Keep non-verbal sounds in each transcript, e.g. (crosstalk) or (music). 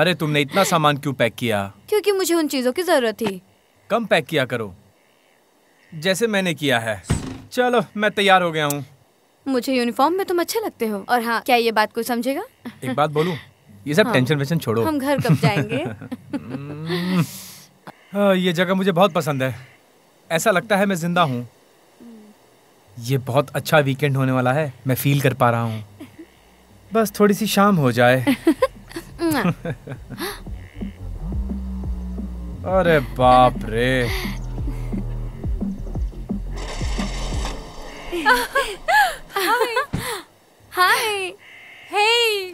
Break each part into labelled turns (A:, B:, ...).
A: अरे तुमने इतना सामान क्यों पैक किया?
B: क्योंकि मुझे उन चीज़ों की ज़रूरत थी।
A: कम पैक किया करो। जैसे मैंने किया है। चलो मैं तैयार हो गया हूँ।
B: मुझे यूनिफॉर्म में तुम अच्छे लगते हो। और हाँ क्या ये बात कोई समझेगा?
A: एक बात बोलूँ? ये सब
B: हाँ।
A: टेंशन वेंशन छोड़ो।
B: हम घर कब जाएँगे? (laughs)
A: हाँ, ये जगह मुझे बहुत पसंद है। ऐसा लगता है मैं ज़िंदा हूँ। ये बहुत अच्छा वीकेंड होने वाला है। मैं फील कर पा रहा हूँ। बस थोड़ी सी शाम हो जाए। (laughs) (laughs) अरे बाप रे।
B: हाय।
C: हे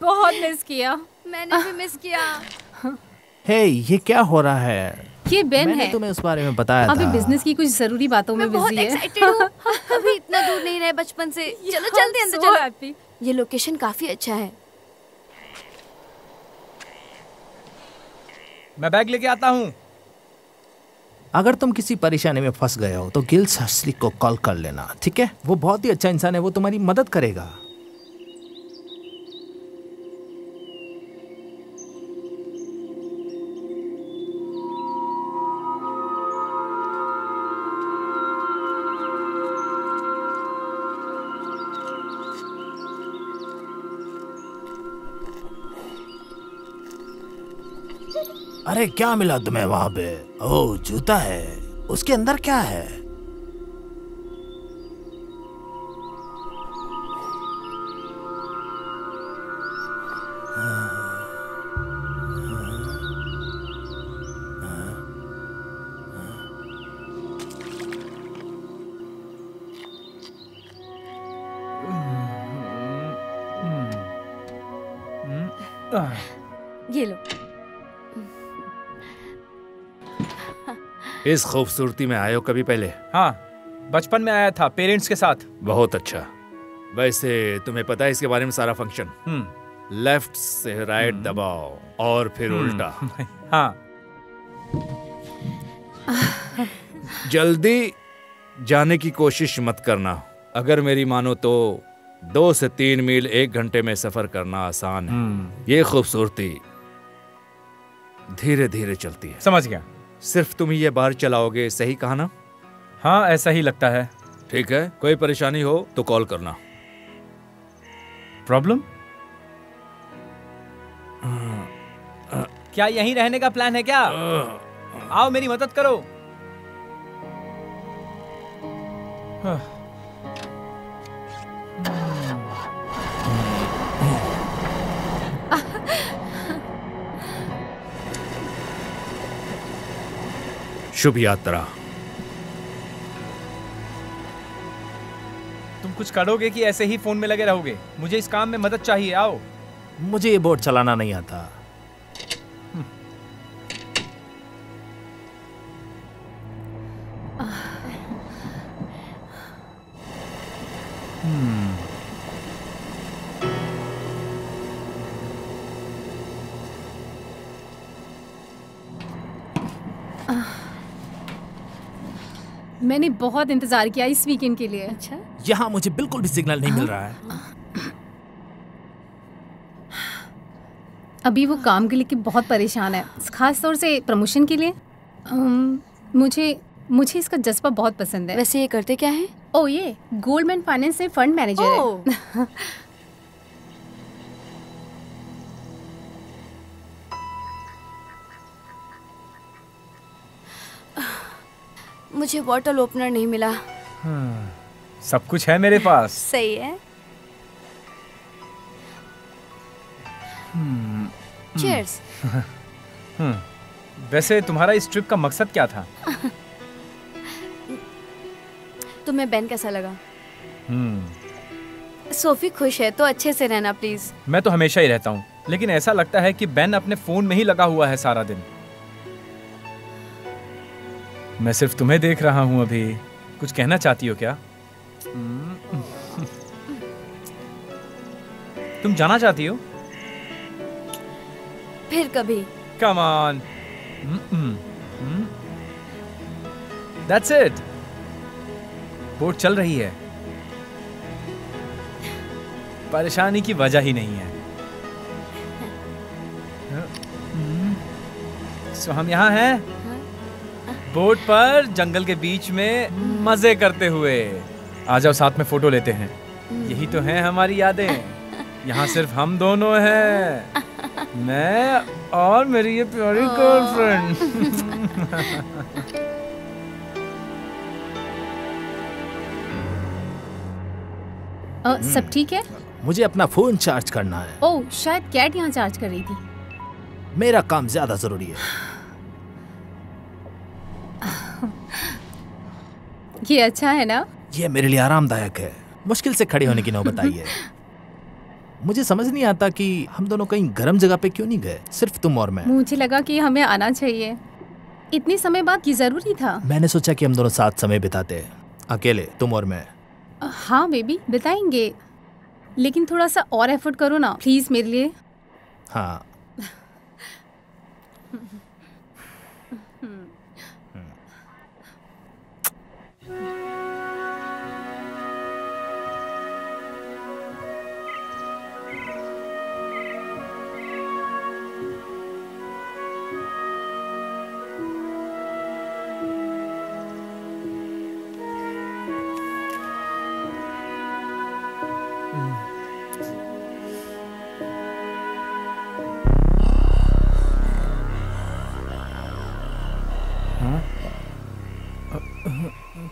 C: बहुत मिस किया।
B: मैंने भी मिस किया।
D: हे ये क्या हो रहा है?
C: ये बेन
D: मैंने
C: है।
D: तुम्हें उस बारे में बताया
C: अभी
D: था।
C: बिज़नेस की कुछ ज़रूरी बातों में
B: बहुत
C: बिज़ी है।
B: हूँ। (laughs) हम कभी इतना दूर नहीं रहे बचपन से। (laughs) चलो जल्दी अंदर चलो. ये लोकेशन काफ़ी अच्छा है।
A: मैं बैग लेके आता हूँ।
D: अगर तुम किसी परेशानी में फंस गए हो तो गिल्स सस्लिक को कॉल कर लेना, ठीक है? वो बहुत ही अच्छा इंसान है, वो तुम्हारी मदद करेगा। अरे क्या मिला तुम्हें वहाँ पे? ओ जूता है। उसके अंदर क्या है?
E: इस खूबसूरती में आए हो कभी पहले?
A: हाँ बचपन में आया था पेरेंट्स के साथ।
E: बहुत अच्छा। वैसे तुम्हें पता है इसके बारे में सारा फ़ंक्शन?
A: हम्म।
E: लेफ़्ट से राइट दबाओ और फिर उल्टा। (laughs)
A: हाँ। (laughs)
E: जल्दी जाने की कोशिश मत करना। अगर मेरी मानो तो दो से तीन मील एक घंटे में सफ़र करना आसान है।
A: हम्म,
E: ये खूबसूरती धीरे धीरे चलती है।
A: समझ गया।
E: सिर्फ़ तुम ही ये बार चलाओगे सही कहा ना?
A: हाँ ऐसा ही लगता है।
E: ठीक है कोई परेशानी हो तो कॉल करना।
A: प्रॉब्लम? क्या यहीं रहने का प्लान है क्या? आओ मेरी मदद करो। हाँ,
E: शुभ यात्रा।
A: तुम कुछ करोगे कि ऐसे ही फ़ोन में लगे रहोगे? मुझे इस काम में मदद चाहिए आओ।
D: मुझे ये बोट चलाना नहीं आता।
C: मैंने बहुत इंतज़ार किया इस वीकेंड के लिए।
B: अच्छा।
D: यहाँ मुझे बिल्कुल भी सिग्नल नहीं मिल रहा है।
C: अभी वो काम के लिए बहुत परेशान है। खास तौर से प्रमोशन के लिए। मुझे मुझे इसका जज्बा बहुत पसंद है।
B: वैसे ये करते क्या है?
C: ओ ये गोल्डमैन फाइनेंस में फंड मैनेजर है।
B: मुझे बॉटल ओपनर नहीं मिला।
A: हाँ, सब कुछ है मेरे पास। (laughs)
B: सही है। चीयर्स (laughs)
A: हम्म, वैसे तुम्हारा इस ट्रिप का मकसद क्या था? (laughs)
B: तुम्हें बेन कैसा लगा?
A: हम्म,
B: सोफी खुश है तो अच्छे से रहना प्लीज़
A: मैं तो हमेशा ही रहता हूँ लेकिन ऐसा लगता है कि बेन अपने फ़ोन में ही लगा हुआ है सारा दिन। मैं सिर्फ़ तुम्हें देख रहा हूँ अभी। कुछ कहना चाहती हो क्या? तुम जाना चाहती हो?
B: फिर कभी।
A: On. That's it. बोट चल रही है। परेशानी की वजह ही नहीं है। (laughs) सो हम यहाँ हैं। बोट पर जंगल के बीच में मज़े करते हुए। आ जाओ साथ में फ़ोटो लेते हैं। यही तो है हमारी यादें। यहाँ सिर्फ़ हम दोनों हैं। मैं और मेरी ये प्यारी गर्लफ्रेंड
C: अ, सब ठीक है?
D: मुझे अपना फ़ोन चार्ज करना है।
C: ओह शायद कैट यहाँ चार्ज कर रही थी।
D: मेरा काम ज़्यादा ज़रूरी है।
C: ये अच्छा है ना?
D: ये मेरे लिए आरामदायक है। मुश्किल से खड़े होने की नौबत आई है। मुझे समझ नहीं आता कि हम दोनों कहीं गर्म जगह पे क्यों नहीं गए? सिर्फ़ तुम और मैं।
C: मुझे लगा कि हमें आना चाहिए। इतने समय बाद ये ज़रूरी था।
D: मैंने सोचा कि हम दोनों साथ समय बिताते अकेले तुम और मैं।
C: हाँ बेबी बिताएँगे। लेकिन थोड़ा सा और एफर्ट करो ना प्लीज़ मेरे लिए।
D: हाँ। (laughs)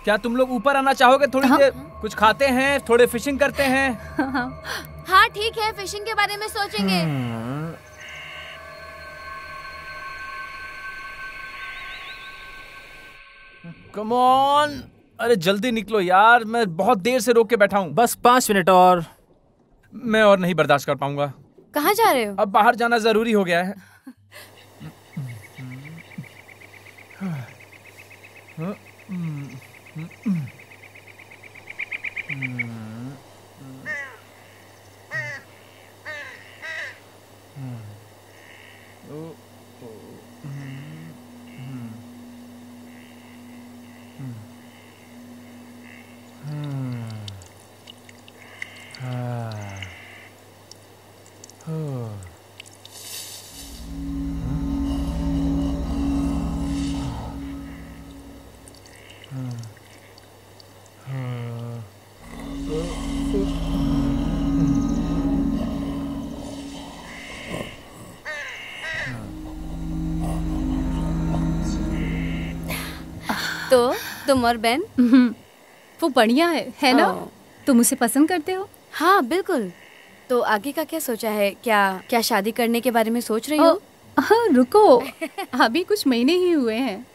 A: क्या तुम लोग ऊपर आना चाहोगे? थोड़ी देर। कुछ खाते हैं? थोड़े फिशिंग करते हैं? (laughs)
B: हाँ ठीक है फिशिंग के बारे में सोचेंगे।
A: कम ऑन अरे जल्दी निकलो यार। मैं बहुत देर से रोक के बैठा हूँ।
D: बस पाँच मिनट और।
A: मैं और नहीं बर्दाश्त कर पाऊँगा।
B: कहाँ जा रहे हो?
A: अब बाहर जाना ज़रूरी हो गया है। (laughs)
B: うん。うん बेन
C: हम्म, (laughs) वो बढ़िया है है ना? तुम उसे पसंद करते हो?
B: हाँ बिल्कुल। तो आगे का क्या सोचा है? क्या क्या शादी करने के बारे में सोच रही हो?
C: हाँ रुको। (laughs) अभी कुछ महीने ही हुए हैं।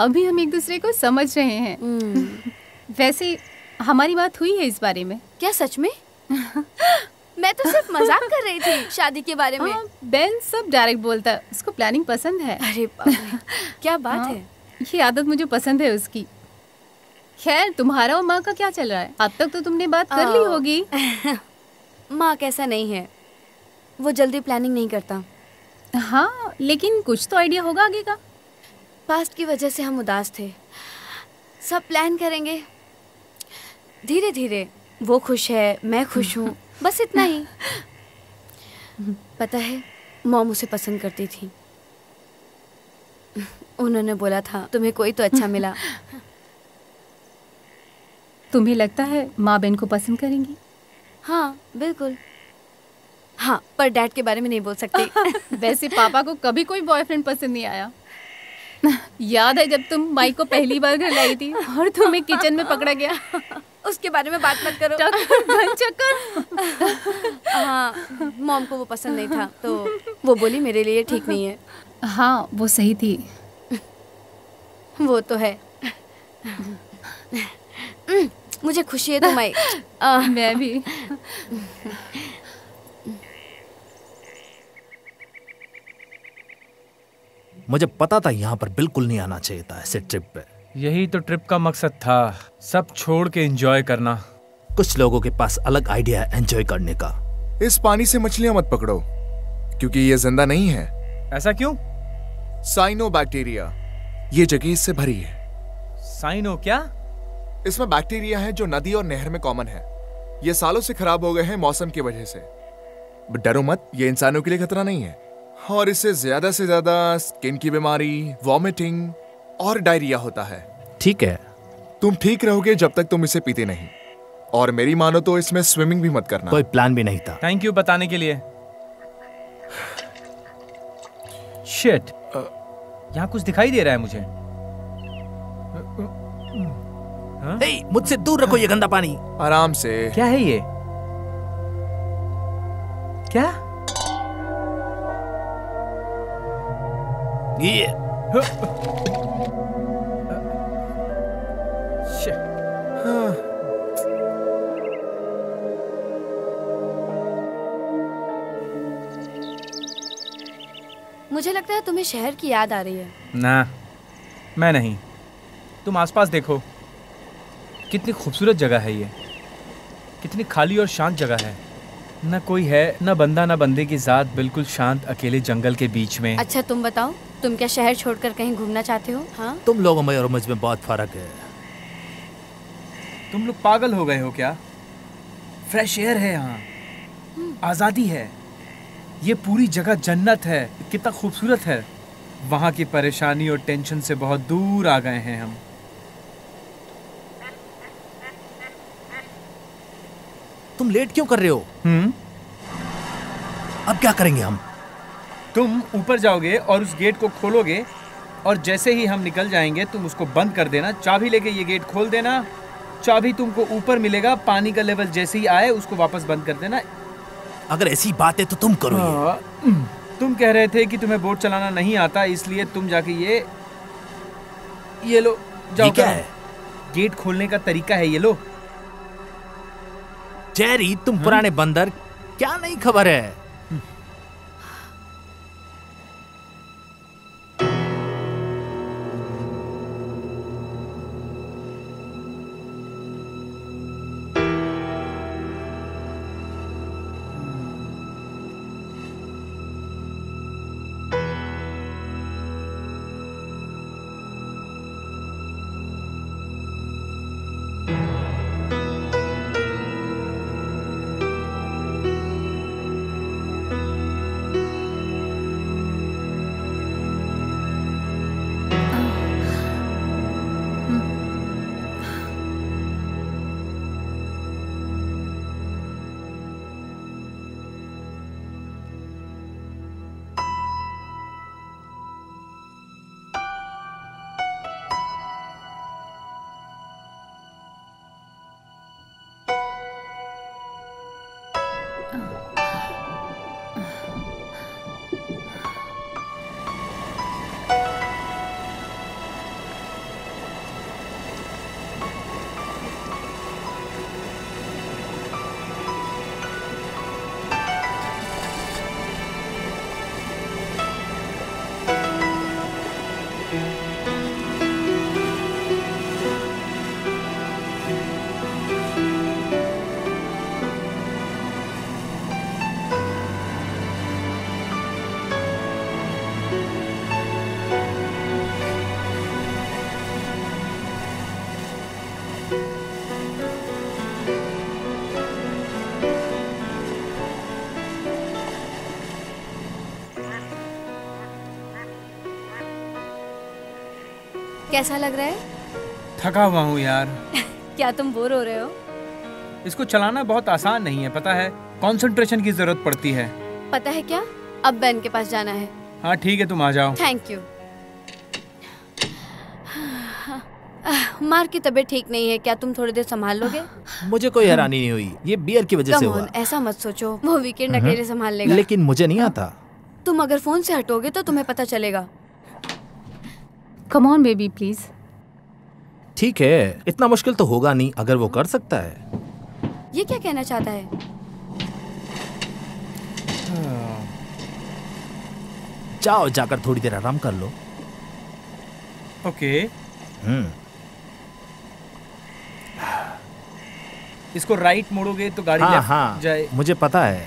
C: अभी हम एक दूसरे को समझ रहे हैं।
B: हम्म, (laughs)
C: वैसे हमारी बात हुई है इस बारे में।
B: क्या सच में? मैं तो सिर्फ़ मज़ाक कर रही थी शादी के बारे में।
C: हाँ, बेन सब डायरेक्ट बोलता है उसको प्लानिंग पसंद है।
B: अरे क्या बात
C: हाँ,
B: है।
C: ये आदत मुझे पसंद है उसकी। खैर तुम्हारा और माँ का क्या चल रहा है? अब तक तो तुमने बात कर ली होगी। (laughs)
B: माँ कैसा नहीं है। वो जल्दी प्लानिंग नहीं करता।
C: हाँ लेकिन कुछ तो आइडिया होगा आगे का।
B: पास्ट की वजह से हम उदास थे। सब प्लान करेंगे। धीरे धीरे वो खुश है मैं खुश हूँ। (laughs) बस इतना ही। पता है मॉम उसे पसंद करती थी। (laughs) उन्होंने बोला था तुम्हें कोई तो अच्छा मिला।
C: तुम्हें लगता है माँ बहन को पसंद करेंगी?
B: हाँ बिल्कुल। हाँ पर डैड के बारे में नहीं बोल सकते। (laughs)
C: वैसे पापा को कभी कोई बॉयफ्रेंड पसंद नहीं आया। याद है जब तुम माई को पहली बार घर लाई थी और तुम्हें किचन में पकड़ा गया।
B: उसके बारे में बात मत करो।
C: चक्कर चक्कर।
B: हाँ मॉम को वो पसंद नहीं था तो वो बोली मेरे लिए ठीक नहीं है।
C: हाँ वो सही थी।
B: वो तो है। मुझे खुशी है तुम आई (laughs) आ,
C: मैं भी।
D: मुझे पता था यहाँ पर बिल्कुल नहीं आना चाहिए था ऐसे ट्रिप पे।
A: यही तो ट्रिप का मकसद था सब छोड़ के एंजॉय करना।
D: कुछ लोगों के पास अलग आइडिया है एंजॉय करने का।
F: इस पानी से मछलियाँ मत पकड़ो क्योंकि ये ज़िंदा नहीं है।
A: ऐसा क्यों?
F: साइनो बैक्टीरिया ये जगह इससे भरी है।
A: साइनो क्या?
F: इसमें बैक्टीरिया है जो नदी और नहर में कॉमन है। ये सालों से खराब हो गए हैं मौसम की वजह से। डरो मत ये इंसानों के लिए खतरा नहीं है। और इससे ज़्यादा से ज़्यादा स्किन की बीमारी वॉमिटिंग और डायरिया होता है।
D: ठीक है।
F: तुम ठीक रहोगे जब तक तुम इसे पीते नहीं। और मेरी मानो तो इसमें स्विमिंग भी मत करना।
D: कोई प्लान भी नहीं था।
A: थैंक यू बताने के लिए। शिट यहाँ कुछ दिखाई दे रहा है मुझे।
D: हे, मुझसे दूर रखो ये गंदा पानी।
F: आराम से।
A: क्या है ये? क्या?
D: ये।
B: मुझे लगता है तुम्हें शहर की याद आ रही है।
A: ना मैं नहीं। तुम आसपास देखो। कितनी खूबसूरत जगह है ये। कितनी खाली और शांत जगह है। न कोई है न बंदा न बंदे की जात बिल्कुल शांत अकेले जंगल के बीच में।
B: अच्छा तुम बताओ तुम क्या शहर छोड़कर कहीं घूमना चाहते हो हाँ?
D: तुम लोगों में और मुझमें बहुत फ़र्क है।
A: तुम लोग पागल हो गए हो क्या? फ्रेश एयर है यहाँ। आज़ादी है। ये पूरी जगह जन्नत है। कितना खूबसूरत है। वहाँ की परेशानी और टेंशन से बहुत दूर आ गए हैं हम।
D: तुम लेट क्यों कर रहे हो?
A: हम्म?
D: अब क्या करेंगे हम?
A: तुम ऊपर जाओगे और उस गेट को खोलोगे और जैसे ही हम निकल जाएँगे तुम उसको बंद कर देना चाबी लेके ये गेट खोल देना। चाबी तुमको ऊपर मिलेगा पानी का लेवल जैसे ही आए उसको वापस बंद कर देना।
D: अगर ऐसी बात है तो तुम करो ये।
A: हाँ, तुम कह रहे थे कि तुम्हें बोट चलाना नहीं आता इसलिए तुम जाके ये ये लो जाओ
D: ये क्या है?
A: गेट खोलने का तरीका है ये लो।
D: जेरी तुम पुराने बंदर क्या नहीं खबर है?
B: कैसा लग रहा है?
A: थका हुआ हूँ यार। (laughs)
B: क्या तुम बोर हो रहे हो?
A: इसको चलाना बहुत आसान नहीं है पता है? कंसंट्रेशन की ज़रूरत पड़ती है।
B: पता है क्या? अब बैन के पास जाना है।
A: हाँ ठीक है तुम आ जाओ।
B: थैंक यू मार की तबीयत ठीक नहीं है क्या तुम थोड़ी देर संभाल लोगे?
D: मुझे कोई हैरानी नहीं हुई। ये बियर की वजह से हुआ।
B: ऐसा मत सोचो। वो वीकेंड अकेले संभाल लेगा।
D: लेकिन मुझे नहीं आता।
B: तुम अगर फ़ोन से हटोगे तो तुम्हें पता चलेगा।
C: कम ऑन बेबी प्लीज़
D: ठीक है इतना मुश्किल तो होगा नहीं अगर वो कर सकता है।
B: ये क्या कहना चाहता है?
D: जाओ जाकर थोड़ी देर आराम कर लो।
A: ओके
D: हम्म।
A: इसको राइट मोड़ोगे तो गाड़ी
D: हाँ हाँ।
A: जाए।
D: मुझे पता है।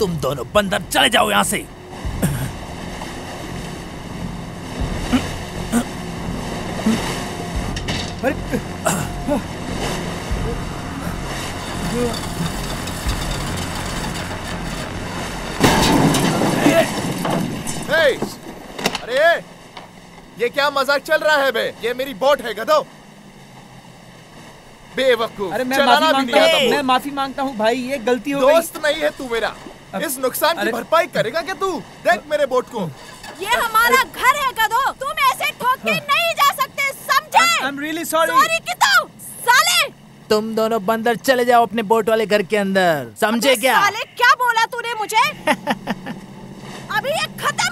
D: तुम दोनों बंदर चले जाओ यहाँ से।
F: हे! अरे ये क्या मज़ाक चल रहा है बे? ये मेरी बोट है गधो। बेवकूफ़।
A: अरे मैं माफ़ी माँगता
F: नहीं
A: हूँ मैं माफ़ी माँगता हूँ भाई ये गलती हो गई।
F: दोस्त नहीं है तू मेरा। इस नुकसान की भरपाई करेगा क्या तू? देख मेरे बोट को।
B: ये हमारा घर है गधो तुम ऐसे ठोक के नहीं जा सकते समझे?
A: आई एम रियली सॉरी
B: की तो साले!
D: तुम दोनों बंदर चले जाओ अपने बोट वाले घर के अंदर। समझे क्या?
B: साले क्या बोला तूने मुझे? (laughs) अभी ये खत्म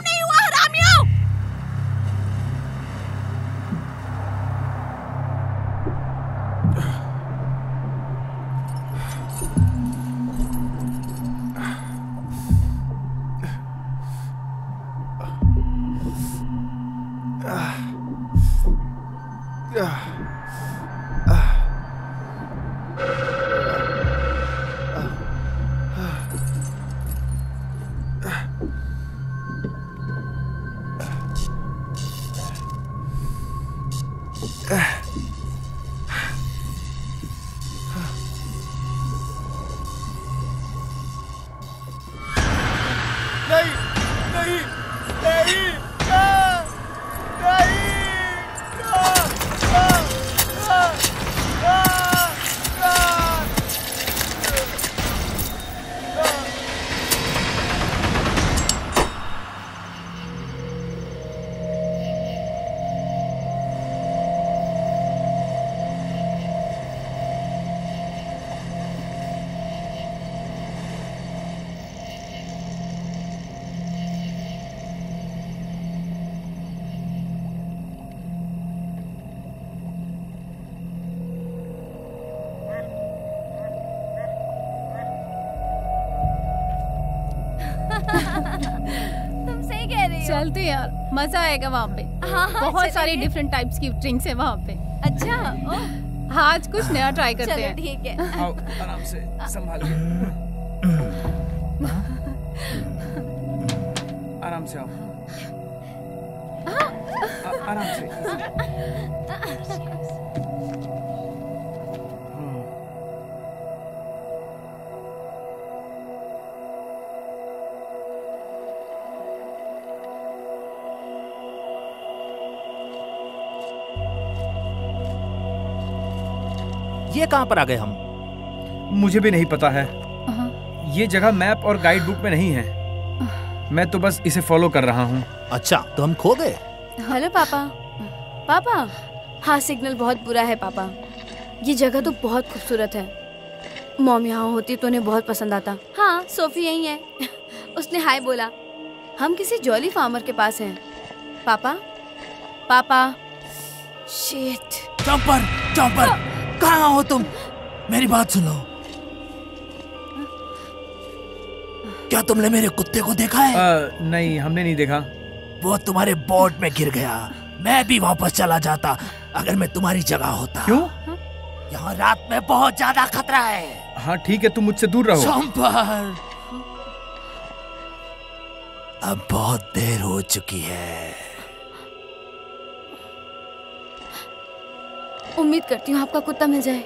C: मज़ा आएगा वहाँ पे।
B: हाँ हाँ
C: बहुत सारी डिफरेंट टाइप्स की ड्रिंक्स है वहाँ पे।
B: अच्छा ओ।
C: हाँ आज कुछ नया ट्राई करते हैं।
B: ठीक है।
A: आओ आराम से संभाल
D: कहाँ पर आ गए हम?
A: मुझे भी नहीं पता है।
C: हाँ।
A: ये जगह मैप और गाइड बुक में नहीं है। मैं तो बस इसे फॉलो कर रहा हूँ।
D: अच्छा तो हम खो गए?
B: हेलो पापा। पापा हाँ सिग्नल बहुत बुरा है पापा। ये जगह तो बहुत खूबसूरत है। मॉम यहाँ होती तो उन्हें बहुत पसंद आता। हाँ सोफी यही है। उसने हाय बोला। हम किसी जॉली फार्मर के पास हैं। पापा? पापा? शिट
D: चौपर चौपर कहाँ हो तुम? मेरी बात सुनो। क्या तुमने मेरे कुत्ते को देखा है?
A: अ, नहीं हमने नहीं देखा।
D: वो तुम्हारे बोट में गिर गया। मैं भी वापस चला जाता अगर मैं तुम्हारी जगह होता।
A: क्यों?
D: यहाँ रात में बहुत ज़्यादा खतरा है।
A: हाँ ठीक है तुम मुझसे दूर रहो।
D: चौपर अब बहुत देर हो चुकी है।
B: उम्मीद करती हूँ आपका कुत्ता मिल जाए।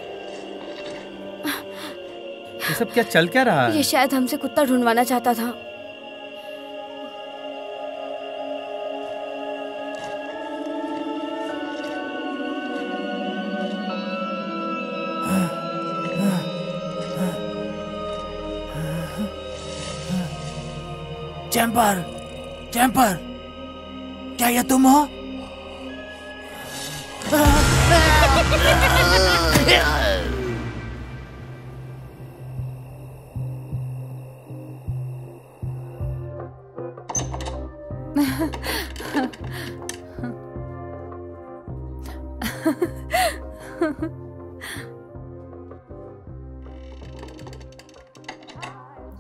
A: ये सब क्या चल क्या रहा है?
B: ये शायद हमसे कुत्ता ढूंढवाना चाहता था।
D: चैम्पर चैम्पर क्या ये तुम हो?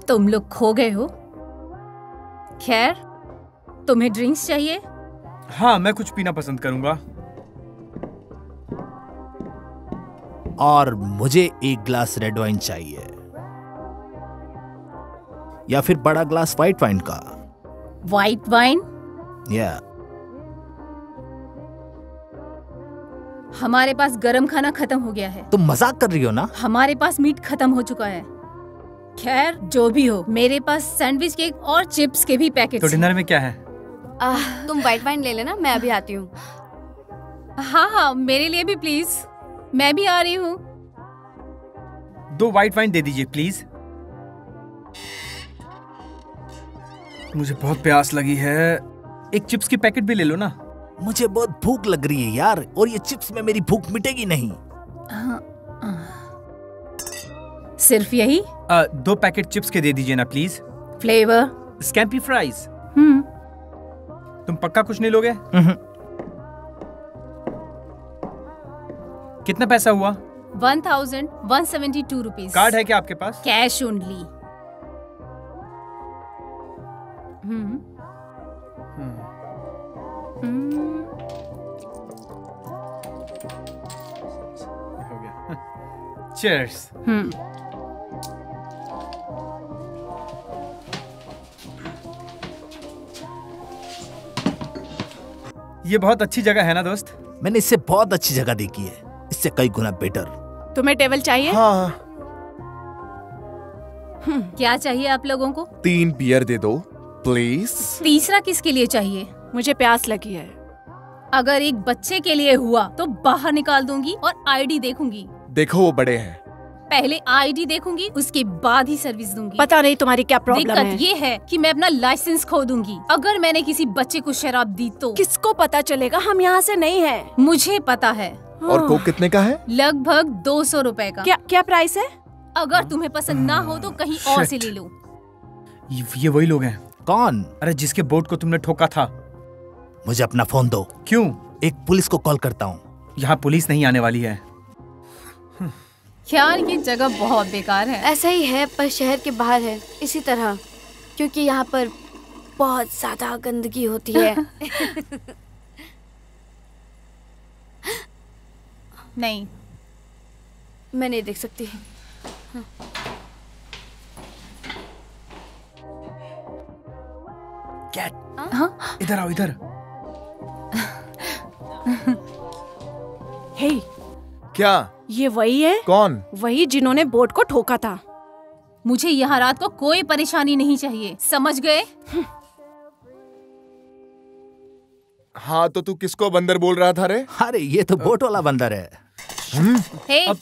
C: तुम लोग खो गए हो। खैर, तुम्हें ड्रिंक्स चाहिए?
A: हाँ मैं कुछ पीना पसंद करूँगा।
D: और मुझे एक ग्लास रेड वाइन चाहिए। या फिर बड़ा ग्लास व्हाइट वाइन का।
C: वाइट वाइन
D: या
C: हमारे पास गरम खाना खत्म हो गया है।
D: तुम मज़ाक कर रही हो ना?
C: हमारे पास मीट खत्म हो चुका है। खैर जो भी हो मेरे पास सैंडविच केक और चिप्स के भी
A: पैकेट
C: तो
A: डिनर में क्या है?
B: आह, तुम व्हाइट वाइन ले लेना मैं अभी आती हूँ।
C: हाँ हाँ मेरे लिए भी प्लीज़ मैं भी आ रही हूँ।
A: दो व्हाइट वाइन दे दीजिए प्लीज़ मुझे बहुत प्यास लगी है। एक चिप्स की पैकेट भी ले लो ना।
D: मुझे बहुत भूख लग रही है यार और ये चिप्स में मेरी भूख मिटेगी नहीं।
C: सिर्फ़ यही?
A: अ, दो पैकेट चिप्स के दे दीजिए ना प्लीज़
C: फ्लेवर
A: स्कैम्पी फ्राइज
C: हम्म।
A: तुम पक्का कुछ नहीं लोगे? कितना पैसा हुआ?
C: One thousand one seventy two rupees
A: card है क्या आपके पास?
C: Cash only. हम्म। हम्म,
A: हो गया चीयर्स
C: हम्म।
A: ये बहुत अच्छी जगह है ना दोस्त?
D: मैंने इससे बहुत अच्छी जगह देखी है। इससे कई गुना बेटर
G: तुम्हें टेबल चाहिए?
F: हाँ।
C: क्या चाहिए आप लोगों को?
F: तीन बियर दे दो प्लीज़
C: तीसरा किसके लिए चाहिए?
G: मुझे प्यास लगी है।
C: अगर एक बच्चे के लिए हुआ तो बाहर निकाल दूँगी और आईडी देखूँगी।
F: देखो वो बड़े हैं।
C: पहले आईडी देखूँगी उसके बाद ही सर्विस दूँगी।
G: पता नहीं तुम्हारी क्या प्रॉब्लम
C: दिक्कत
G: है।
C: ये है कि मैं अपना लाइसेंस खो दूँगी अगर मैंने किसी बच्चे को शराब दी तो।
G: किसको पता चलेगा? हम यहाँ से नहीं है।
C: मुझे पता है।
F: और कोक कितने का है?
C: लगभग दो सौ रूपए का।
G: क्या क्या प्राइस है?
C: अगर तुम्हें पसंद ना हो तो कहीं और से ले लो।
A: ये, ये वही लोग हैं।
D: कौन?
A: अरे जिसके बोट को तुमने ठोका था।
D: मुझे अपना फ़ोन दो।
A: क्यों?
D: एक पुलिस को कॉल करता हूँ।
A: यहाँ पुलिस नहीं आने वाली है।
C: यार ये जगह बहुत बेकार है।
B: ऐसा ही है पर शहर के बाहर है इसी तरह। क्योंकि यहाँ पर बहुत ज़्यादा गंदगी होती है। (laughs)
C: नहीं।
B: मैं नहीं देख सकती। हाँ।
A: कैट इधर आओ इधर। (laughs)
G: हे
F: क्या?
G: ये वही है?
F: कौन?
G: वही जिन्होंने बोट को ठोका था।
C: मुझे यहाँ रात को कोई परेशानी नहीं चाहिए। समझ गए?
F: हाँ तो तू किसको बंदर बोल रहा था रे?
D: अरे ये तो बोट वाला बंदर है।
C: हे अब...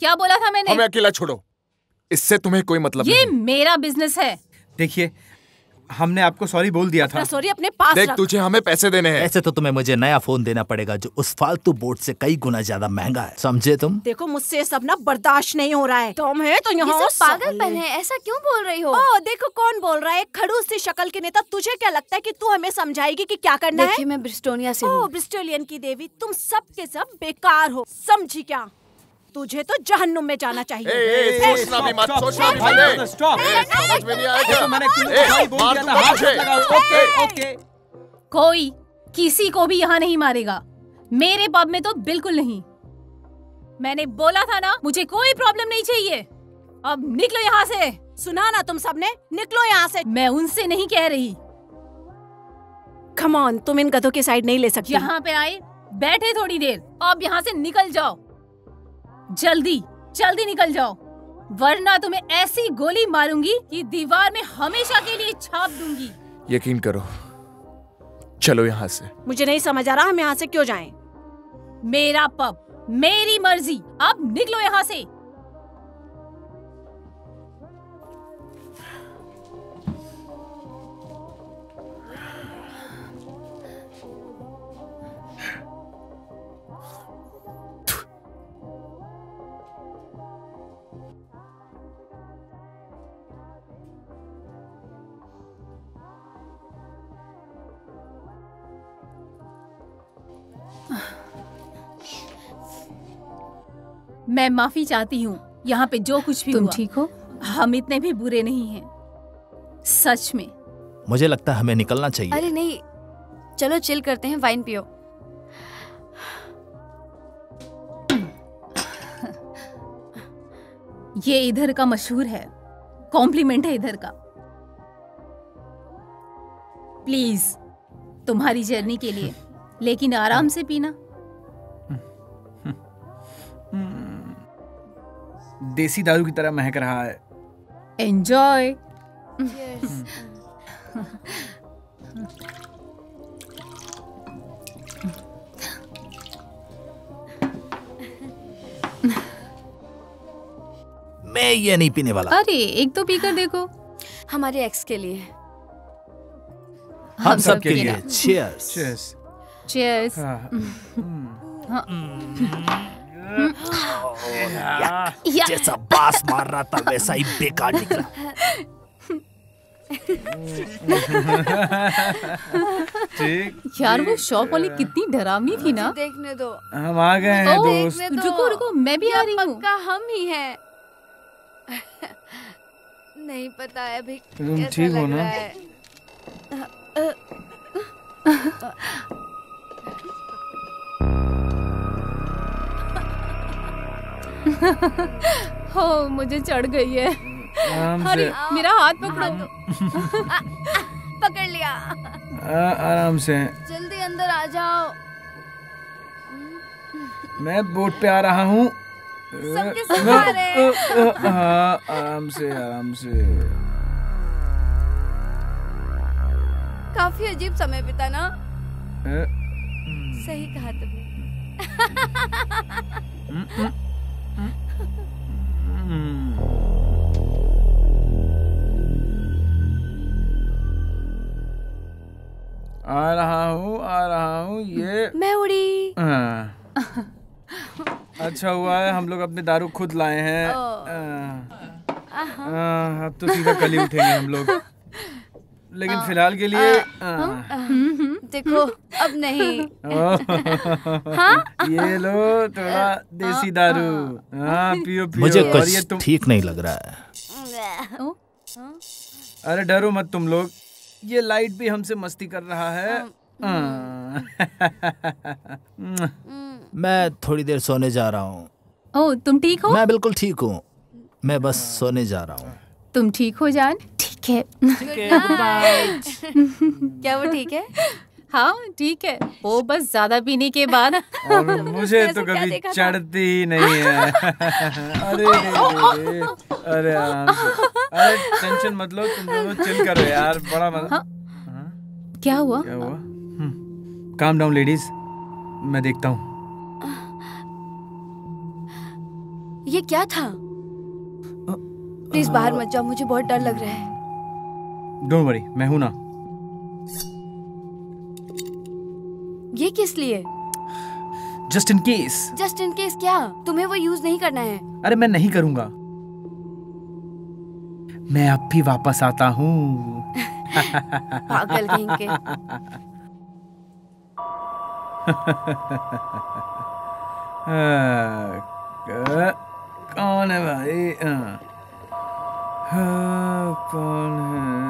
C: क्या बोला था मैंने?
F: हमें अकेला छोड़ो। इससे तुम्हें कोई मतलब
C: ये
F: नहीं
C: मेरा बिज़नेस है।
A: देखिए हमने आपको सॉरी बोल दिया था।
G: सॉरी अपने पास
F: देख तुझे हमें पैसे देने हैं।
D: ऐसे तो तुम्हें मुझे नया फ़ोन देना पड़ेगा जो उस फालतू बोर्ड से कई गुना ज़्यादा महँगा है। समझे तुम?
G: देखो मुझसे ये सब ना बर्दाश्त नहीं हो रहा है। तुम है तो यहाँ
B: सब पागलपन है ऐसा क्यों बोल रही हो?
G: ओ देखो कौन बोल रहा है। एक खड़ूस सी शक्ल के नेता तुझे क्या लगता है की तू हमें समझाएगी की क्या करना है?
B: मैं ब्रिस्टोनिया से
G: ब्रिस्टोलियन की देवी तुम सब के सब बेकार हो। समझी क्या? तुझे तो जहन्नुम में जाना चाहिए।
F: ए,
G: ए,
F: सोचना भी मत सोचना भी मत समझ में नहीं आएगा
A: मैंने तुमको बोल दिया था हाथ लगाओ। Okay okay.
C: कोई किसी को भी यहाँ नहीं मारेगा। मेरे पब में तो बिल्कुल नहीं। मैंने बोला था ना मुझे कोई प्रॉब्लम नहीं चाहिए। अब निकलो यहाँ से।
G: सुना ना तुम सबने निकलो यहाँ से।
C: मैं उनसे नहीं कह रही।
G: कम ऑन तुम इन गधों की साइड नहीं ले सकती।
C: यहाँ पे आए बैठे थोड़ी देर। अब यहाँ से निकल जाओ। जल्दी जल्दी निकल जाओ। वरना तुम्हें ऐसी गोली मारूँगी कि दीवार में हमेशा के लिए छाप दूँगी।
F: यकीन करो चलो यहाँ से।
G: मुझे नहीं समझ आ रहा हम यहाँ से क्यों जाएँ?
C: मेरा पब मेरी मर्ज़ी। अब निकलो यहाँ से। मैं माफ़ी चाहती हूँ यहाँ पे जो कुछ भी
B: तुम
C: हुआ।
B: ठीक हो?
C: हम इतने भी बुरे नहीं हैं। सच में।
D: मुझे लगता है हमें निकलना चाहिए।
B: अरे नहीं चलो चिल करते हैं वाइन पियो।
C: ये इधर का मशहूर है। कॉम्प्लीमेंट है इधर का। प्लीज़ तुम्हारी जर्नी के लिए। लेकिन आराम से पीना। (laughs)
A: देसी दारू की तरह महक रहा है।
C: एंजॉय
D: मैं ये नहीं पीने वाला।
C: अरे एक तो पीकर देखो।
B: हमारे एक्स के लिए।
D: हम सब के
C: सबके
D: लिए। Cheers.
C: चीयर्स (laughs) या
D: जैसा बास मार रहा था वैसा ही बेकार निकला।
A: ठीक।
C: यार वो शॉप वाली कितनी डरावनी थी ना।
B: देखने दो।
A: हम आ गए हैं दोस्त।
B: दो
C: रुको रुको मैं भी आ रही हूँ।
B: पक्का हम ही हैं। नहीं पता है अभी
A: तुम ठीक हो ना?
B: है
C: मुझे चढ़ गई है। अरे मेरा हाथ पकड़ो
B: पकड़ लिया।
A: आ- आराम से।
B: जल्दी अंदर आ जाओ।
A: मैं बोट पे आ रहा हूँ। (laughs) आराम से आराम से।
B: काफ़ी अजीब समय बीता ना सही कहा तुमने।
A: आ रहा हूँ आ रहा हूँ ये
B: मैं उड़ी।
A: हाँ। अच्छा हुआ है हम लोग अपने दारू खुद लाए हैं। हाँ, हाँ, अब तो सीधा कल ही उठेंगे हम लोग। लेकिन फ़िलहाल के लिए हाँ।
B: देखो अब नहीं। (laughs)
A: ये लो थोड़ा देसी दारू। हाँ पियो पियो।
D: मुझे कुछ ठीक नहीं लग रहा है।
A: अरे डरो मत तुम लोग। ये लाइट भी हमसे मस्ती कर रहा है। हाँ। (laughs)
D: मैं थोड़ी देर सोने जा रहा हूँ।
C: ओ तुम ठीक हो?
D: मैं बिल्कुल ठीक हूँ। मैं बस सोने जा रहा हूँ।
C: तुम ठीक हो जान? ठीक। है। (laughs)
B: क्या वो ठीक है?
C: हाँ ठीक है। वो बस ज़्यादा पीने के बाद। (laughs)
A: मुझे तो कभी चढ़ती ही नहीं है। (laughs) अरे। अरे अरे टेंशन मत लो तुम दोनों चिल करो यार बड़ा मज़ा
C: क्या हुआ?
A: क्या हुआ? काम डाउन लेडीज़ मैं देखता हूँ।
B: ये क्या था? प्लीज़ बाहर मत जाओ मुझे बहुत डर लग रहा है।
A: डोंट वरी मैं हूँ ना।
B: ये किस लिए?
A: Just in case
B: just in case क्या? तुम्हें वो यूज़ नहीं करना है।
A: अरे मैं नहीं करूँगा। मैं अब भी वापस आता हूँ। (laughs)
B: पागल के। (laughs)
A: कौन है भाई? हाँ, हाँ, कौन है?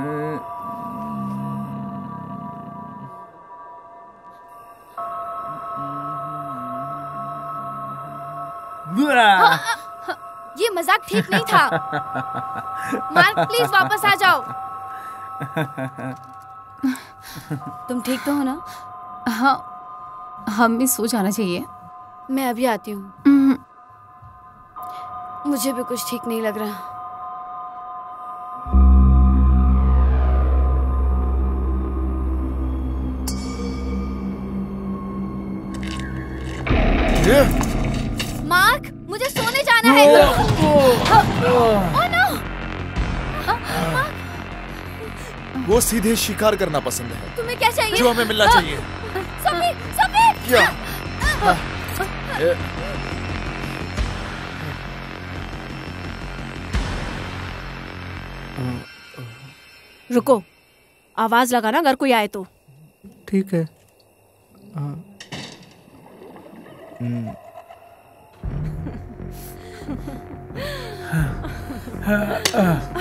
B: ये मज़ाक ठीक नहीं था। मार्क प्लीज़ वापस आ जाओ। तुम ठीक तो हो ना?
C: हाँ हमें सो जाना चाहिए।
B: मैं अभी आती हूँ।
C: हम्म,
B: मुझे भी कुछ ठीक नहीं लग रहा। मुझे जाना है ओह नो
F: वो सीधे शिकार करना पसंद है।
B: तुम्हें क्या चाहिए?
F: जो हमें मिलना चाहिए।
B: सफी सफी
F: क्या?
G: रुको आवाज़ लगाना अगर कोई आए तो।
D: ठीक है।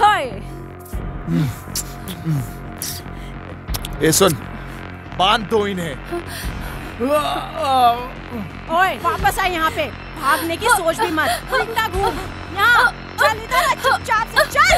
G: हाय
F: ए सुन बाँध दो इन्हें।
G: ओए वापस आ यहाँ पे। भागने की सोच भी मत। इतना घूम। यहाँ चल इधर चुपचाप से चल।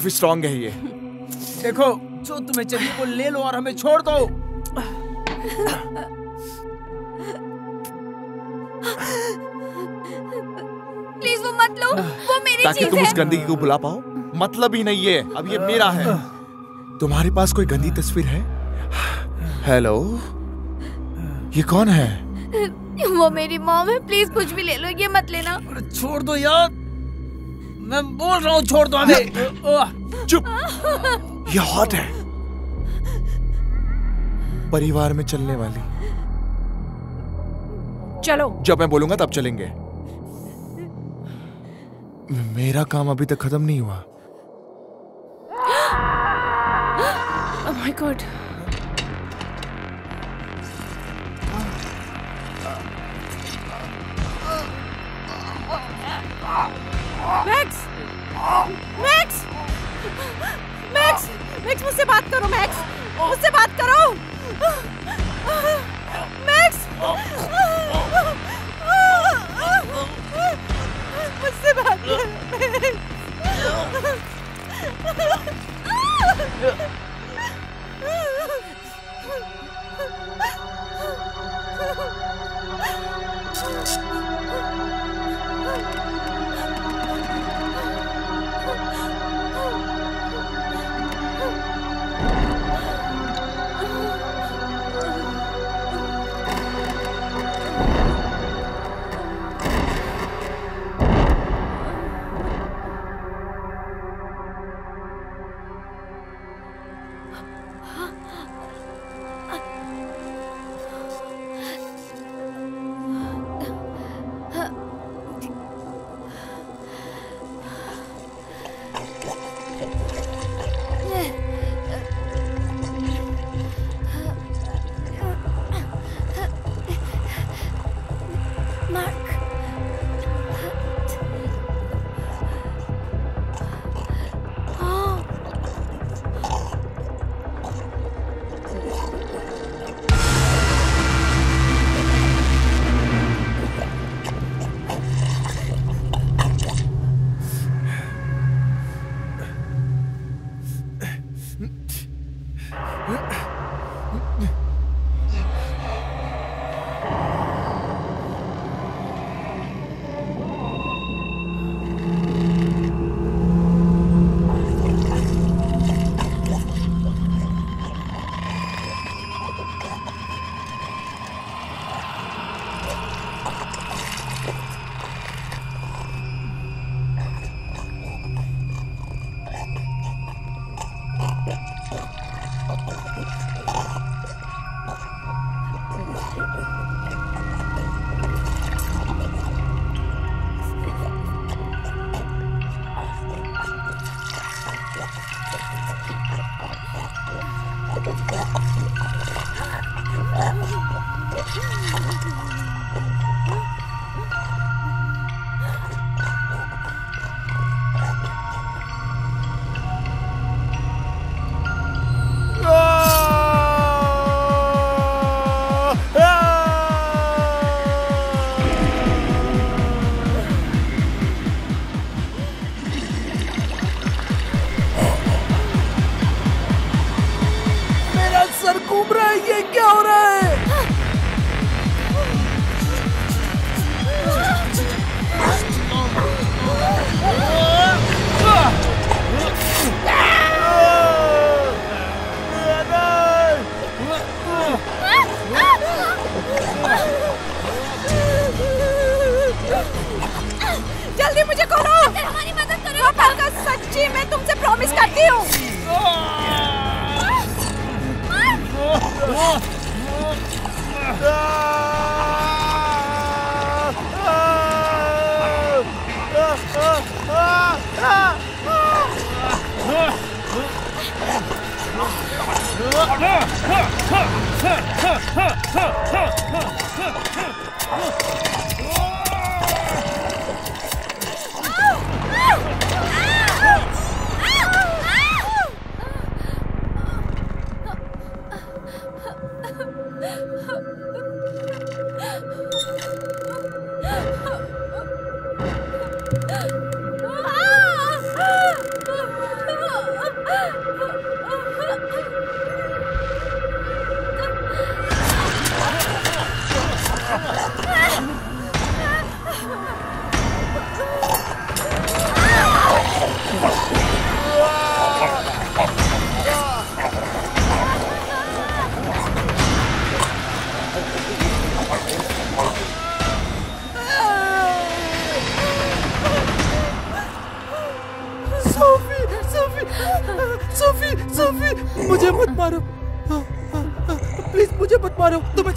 F: काफ़ी स्ट्रांग है ये।
A: देखो जो तुम्हें चाहिए वो ले लो और हमें छोड़ दो।
B: प्लीज़ वो मत लो। वो मेरी
F: ताकि
B: चीज़
F: तुम
B: है।
F: उस गंदगी को भुला पाओ। मतलब ही नहीं है। अब ये मेरा है। तुम्हारे पास कोई गंदी तस्वीर है? हेलो ये कौन है?
B: वो मेरी मॉम है। प्लीज़ कुछ भी ले लो। ये मत लेना।
A: छोड़ दो यार। मैं बोल रहा हूँ छोड़ दो हमें
F: चुप। ये हॉट है। परिवार में चलने वाली।
G: चलो।
F: जब मैं बोलूँगा तब चलेंगे। मेरा काम अभी तक खत्म नहीं हुआ।
G: ओह my God Max Max Max Max मुझसे बात करो मैक्स मुझसे बात करो! मैक्स मुझसे बात करो
H: Música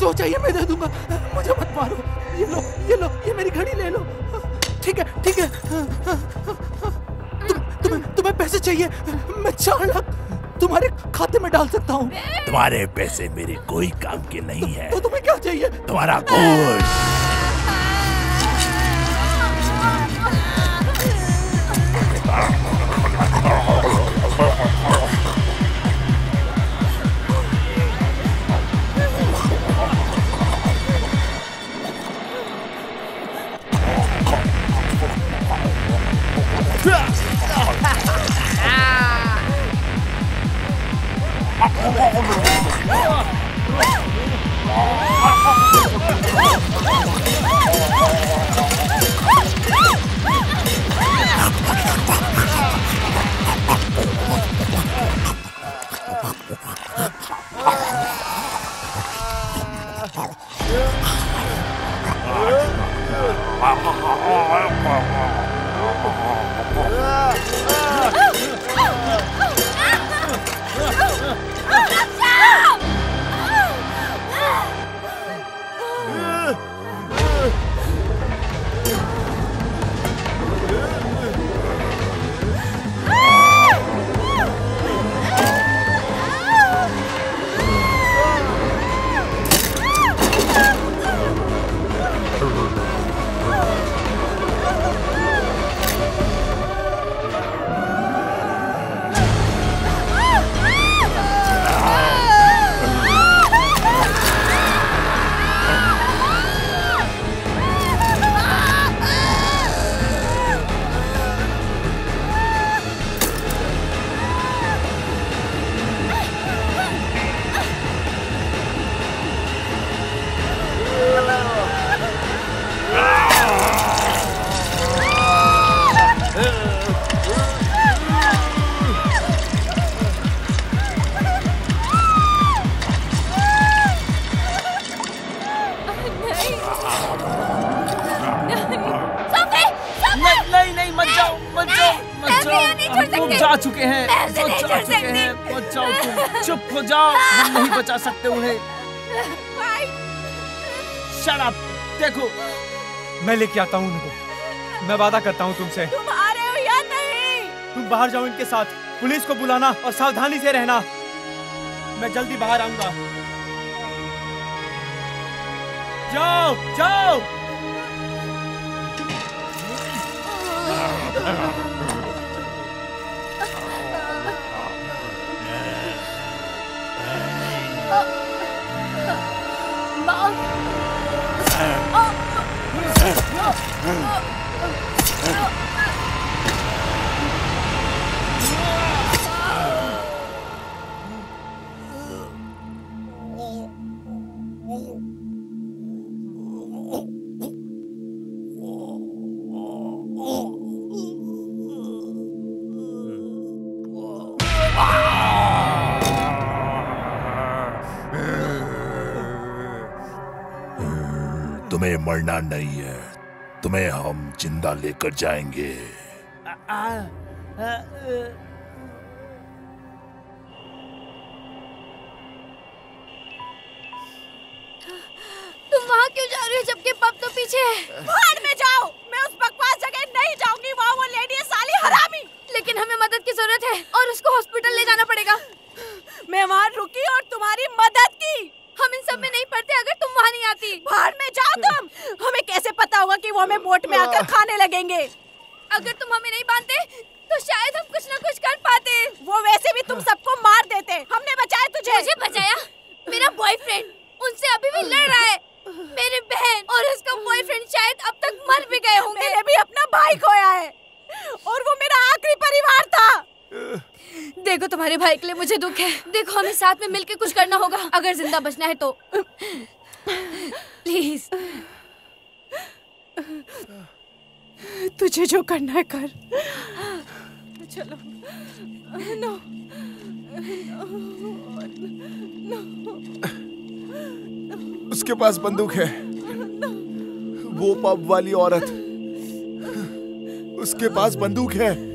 H: जो चाहिए मैं दे दूँगा। मुझे मत मारो। ये लो ये लो ये मेरी घड़ी ले लो। ठीक है ठीक है। तुम तुम्हें तुम्हें पैसे चाहिए। मैं चार लाख तुम्हारे खाते में डाल सकता हूँ।
B: तुम्हारे पैसे मेरे कोई काम के नहीं है।
H: तो तुम्हें क्या चाहिए?
B: तुम्हारा गोश्त
I: सकते
A: उन्हें। अप देखो मैं लेके आता हूँ उनको। मैं वादा करता हूँ तुमसे।
G: तुम आ रहे हो या नहीं?
A: तुम बाहर जाओ इनके साथ। पुलिस को बुलाना और सावधानी से रहना। मैं जल्दी बाहर आऊँगा। जाओ जाओ।
B: तुम्हें मरना नहीं है। तुम्हें हम ज़िंदा लेकर जाएँगे। मुझे दुख है। देखो हमें साथ में मिलकर कुछ करना होगा। अगर ज़िंदा बचना है तो। प्लीज़
G: तुझे जो करना है कर। चलो। नो।
F: उसके पास बंदूक है। वो पब वाली औरत। उसके पास बंदूक है।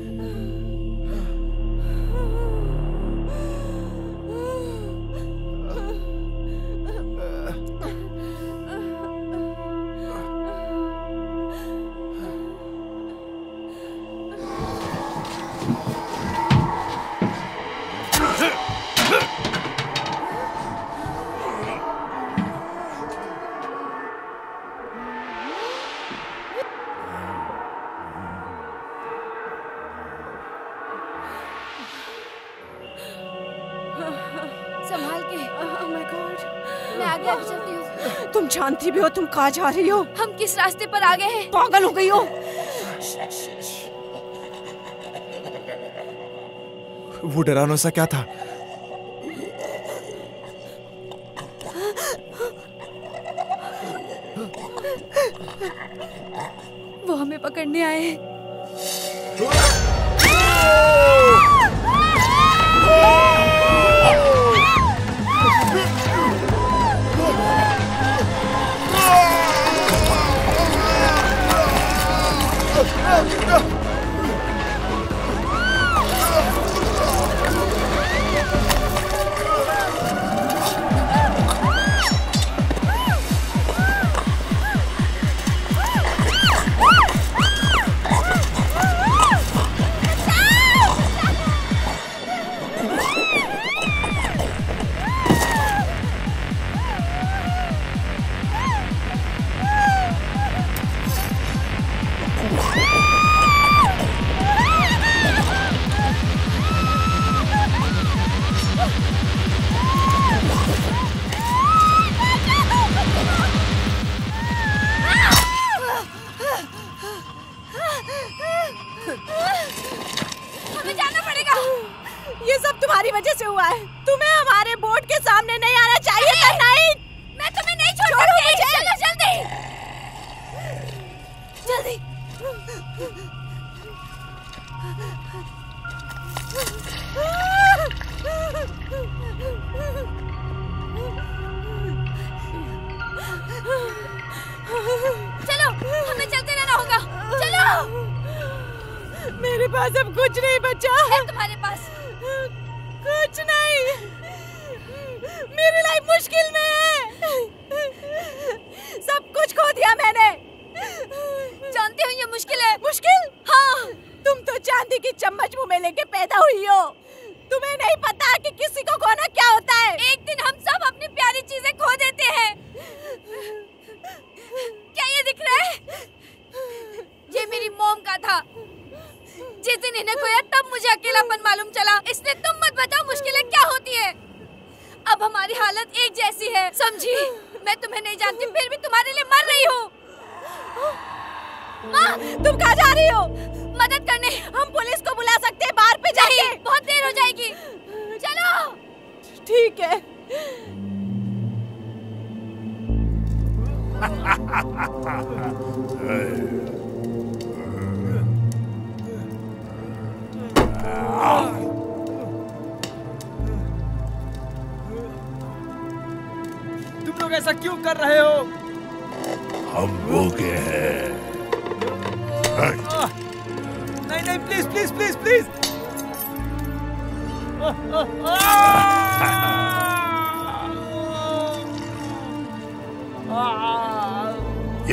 G: कहाँ जा रही हो।
B: हम किस रास्ते पर आ गए हैं?
G: पागल हो गई हो।
F: वो डरावना सा क्या था?
B: वो हमें पकड़ने आए हैं।
G: तुम
A: लोग ऐसा क्यों कर रहे हो?
J: हम भूखे हैं। हाँ।
A: नहीं नहीं please please please please,
J: please.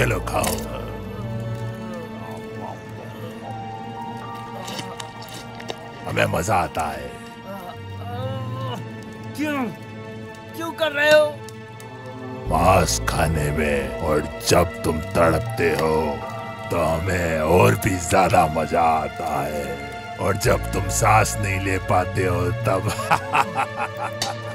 J: चलो खाओ। हमें मज़ा आता है।
A: क्यों? क्यों कर रहे हो?
J: मांस खाने में और जब तुम तड़पते हो तो हमें और भी ज़्यादा मज़ा आता है। और जब तुम सांस नहीं ले पाते हो तब (laughs)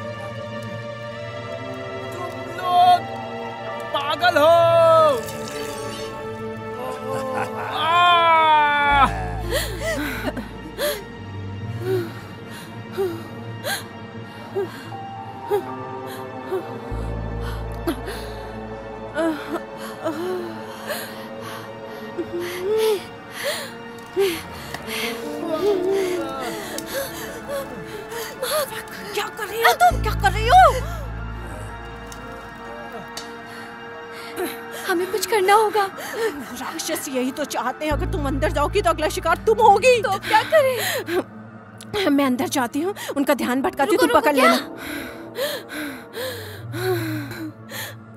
G: यही तो चाहते हैं अगर तुम अंदर जाओगी तो अगला शिकार तुम होगी।
B: तो क्या करें? (laughs)
G: मैं अंदर जाती हूँ उनका ध्यान भटकाती हूँ तुम पकड़ लेना।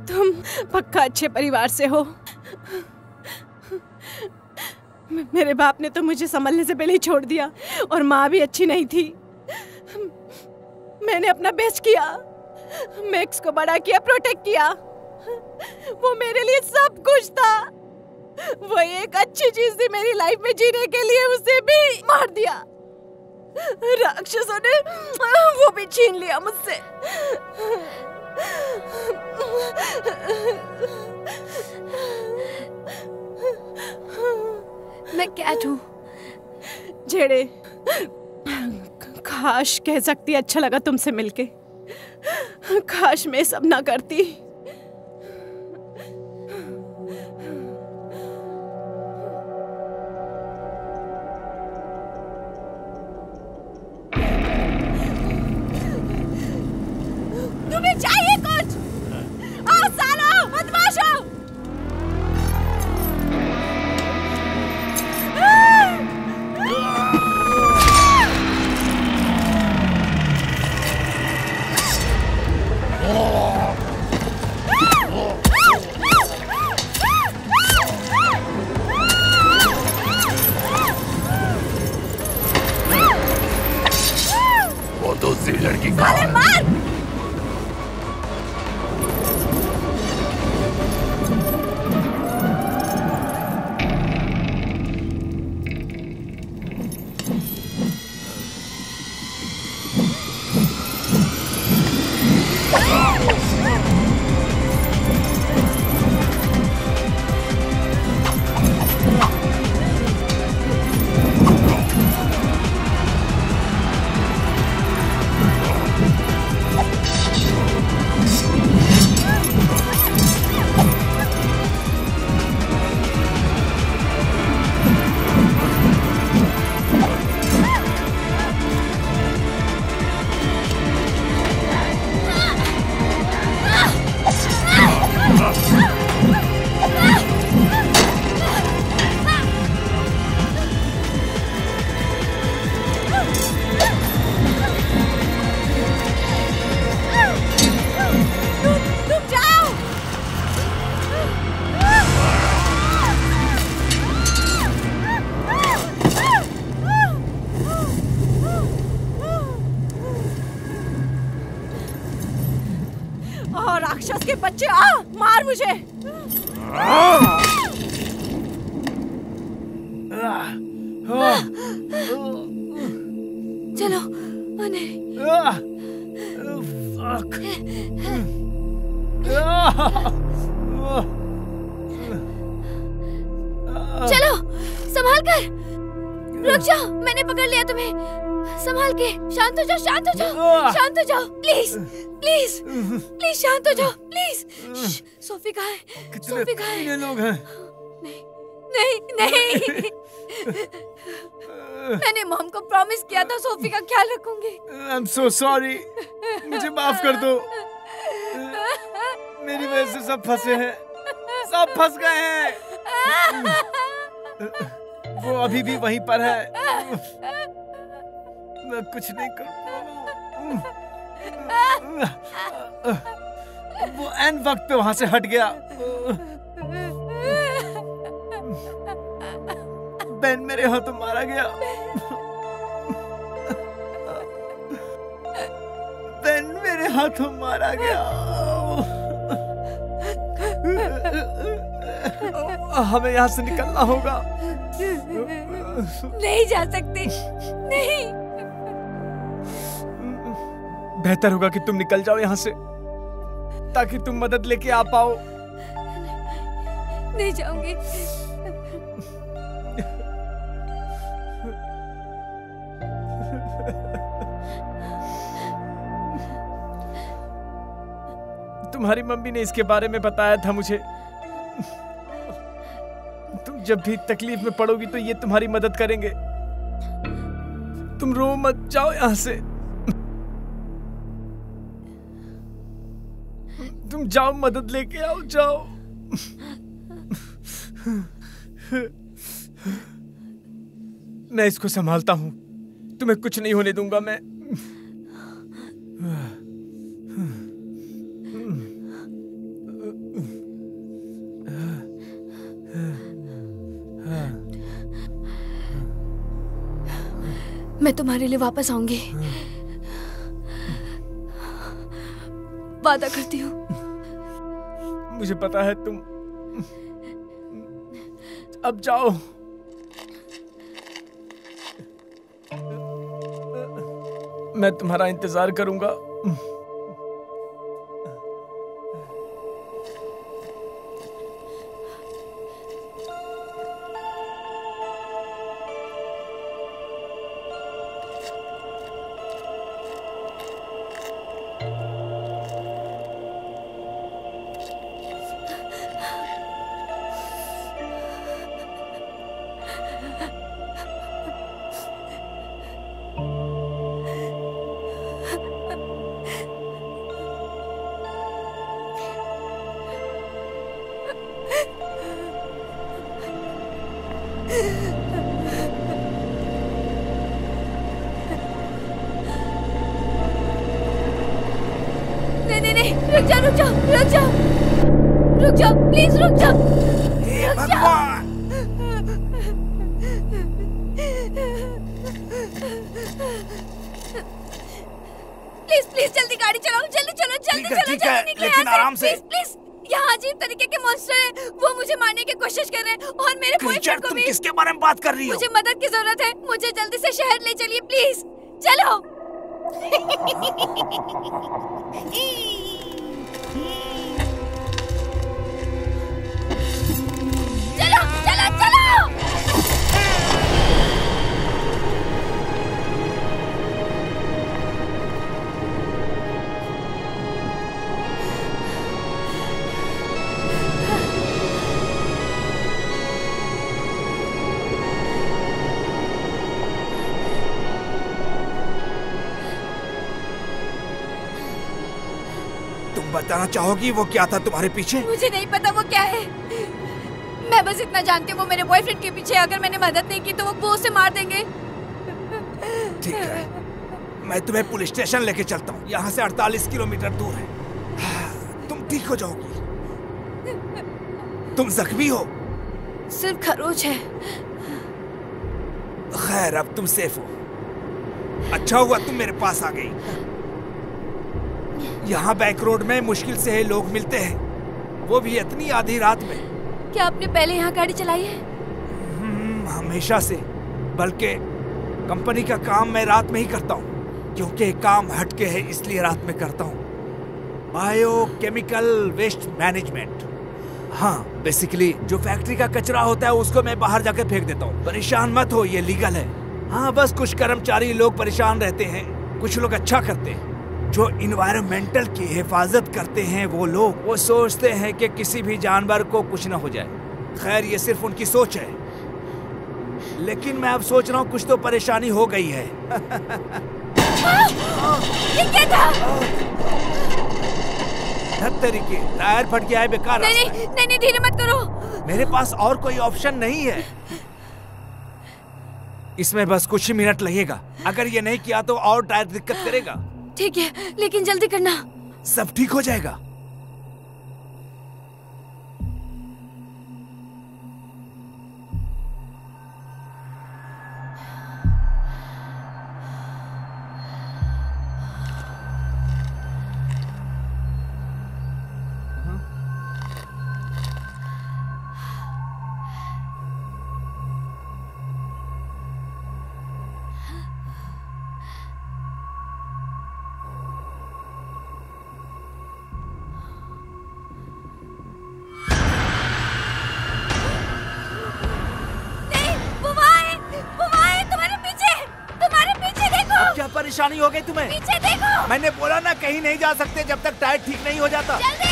G: तुम पक्का अच्छे परिवार से हो। मेरे बाप ने तो मुझे संभलने से पहले ही छोड़ दिया और माँ भी अच्छी नहीं थी। मैंने अपना बेस्ट किया। मैक्स को बड़ा किया प्रोटेक्ट किया। वो मेरे लिए सब कुछ था। वो एक अच्छी चीज़ थी मेरी लाइफ में जीने के लिए उसे भी मार दिया। राक्षसों ने वो भी छीन लिया मुझसे।
B: मैं कैट हूँ।
G: जेड़े काश कह सकती अच्छा लगा तुमसे मिलके। काश मैं सब ना करती। बच्चे आ, मार मुझे।
B: चलो! चलो, संभाल कर। रुक जाओ, मैंने पकड़ लिया तुम्हें। संभाल के, शांत हो जाओ, शांत हो जाओ। शांत हो जाओ प्लीज़
A: कितने लोग हैं।
B: नहीं नहीं मैंने मॉम को प्रॉमिस किया था सोफी का ख्याल रखूँगी।
A: आई एम सो सॉरी मुझे माफ़ कर दो। मेरी वजह से सब फंसे हैं। सब फंस गए हैं। वो अभी भी वहीं पर है। मैं कुछ नहीं कर वो एन वक्त पे वहाँ से हट गया। बेन मेरे हाथों मारा गया। बेन मेरे हाथों मारा गया। हमें यहाँ से निकलना होगा।
B: नहीं जा सकते। नहीं।
A: बेहतर होगा कि तुम निकल जाओ यहाँ से ताकि तुम मदद लेके आ पाओ।
B: नहीं जाऊँगी।
A: तुम्हारी मम्मी ने इसके बारे में बताया था मुझे। तुम जब भी तकलीफ़ में पड़ोगी तो ये तुम्हारी मदद करेंगे। तुम रो मत, जाओ यहाँ से। तुम जाओ, मदद लेके आओ, जाओ। मैं इसको संभालता हूँ। तुम्हें कुछ नहीं होने दूँगा मैं।
B: मैं तुम्हारे लिए वापस आऊँगी। वादा करती हूँ।
A: मुझे पता है तुम अब जाओ। मैं तुम्हारा इंतज़ार करूँगा।
B: नहीं नहीं रुक जाओ रुक जाओ रुक जाओ। रुक जाओ प्लीज़ रुक जाओ। रुक जाओ। प्लीज़ प्लीज़ जल्दी गाड़ी चलाओ जल्दी चलो जल्दी चलो
E: ठीक
B: जल्दी निकलो
E: लेकिन आराम से।
B: प्लीज़ प्लीज़ यहाँ अजीब तरीके के मॉन्स्टर है वो मुझे मारने की कोशिश कर रहे हैं और मेरे बॉयफ्रेंड को भी
E: किसके बारे में बात कर रही हो?
B: मुझे मदद की ज़रूरत है मुझे जल्दी से शहर ले चलिए प्लीज़ चलो। (laughs)
E: hee बताना चाहोगी वो क्या था तुम्हारे पीछे?
B: मुझे नहीं पता वो क्या है। मैं बस इतना जानती हूँ वो मेरे बॉयफ्रेंड के पीछे अगर मैंने मदद नहीं की तो वो वो उसे मार देंगे।
E: ठीक है। मैं तुम्हें पुलिस स्टेशन लेके चलता हूँ। यहाँ से 48 किलोमीटर दूर है। तुम ठीक हो जाओगी। तुम जख्मी हो।
B: सिर्फ़ खरोच है।
E: खैर अब तुम सेफ़ हो। अच्छा हुआ तुम मेरे पास आ गई। यहाँ बैक रोड में मुश्किल से लोग मिलते हैं। वो भी इतनी आधी रात में।
B: क्या आपने पहले यहाँ गाड़ी चलाई है?
E: हम्म, हमेशा से। बल्कि कंपनी का काम मैं रात में ही करता हूँ क्योंकि काम हटके है इसलिए रात में करता हूँ। बायो केमिकल वेस्ट मैनेजमेंट हाँ बेसिकली जो फैक्ट्री का कचरा होता है उसको मैं बाहर जाकर फेंक देता हूँ। परेशान मत हो ये लीगल है। हाँ बस कुछ कर्मचारी लोग परेशान रहते हैं कुछ लोग अच्छा करते हैं। जो इन्वायरमेंटल की हिफाजत करते हैं वो लोग वो सोचते हैं कि किसी भी जानवर को कुछ ना हो जाए। खैर ये सिर्फ़ उनकी सोच है। लेकिन मैं अब सोच रहा हूँ कुछ तो परेशानी हो गई है।
B: ये क्या था?
E: तरीके टायर फट गया है बेकार
B: नहीं नहीं नहीं नहीं धीरे मत करो।
E: मेरे पास और कोई ऑप्शन नहीं है। इसमें बस कुछ ही मिनट लगेगा। अगर ये नहीं किया तो और टायर दिक्कत करेगा।
B: ठीक है लेकिन जल्दी करना।
E: सब ठीक हो जाएगा।
D: परेशानी हो गई तुम्हें।
B: पीछे देखो।
D: मैंने बोला ना कहीं नहीं जा सकते जब तक टायर ठीक नहीं हो जाता।
B: जल्दी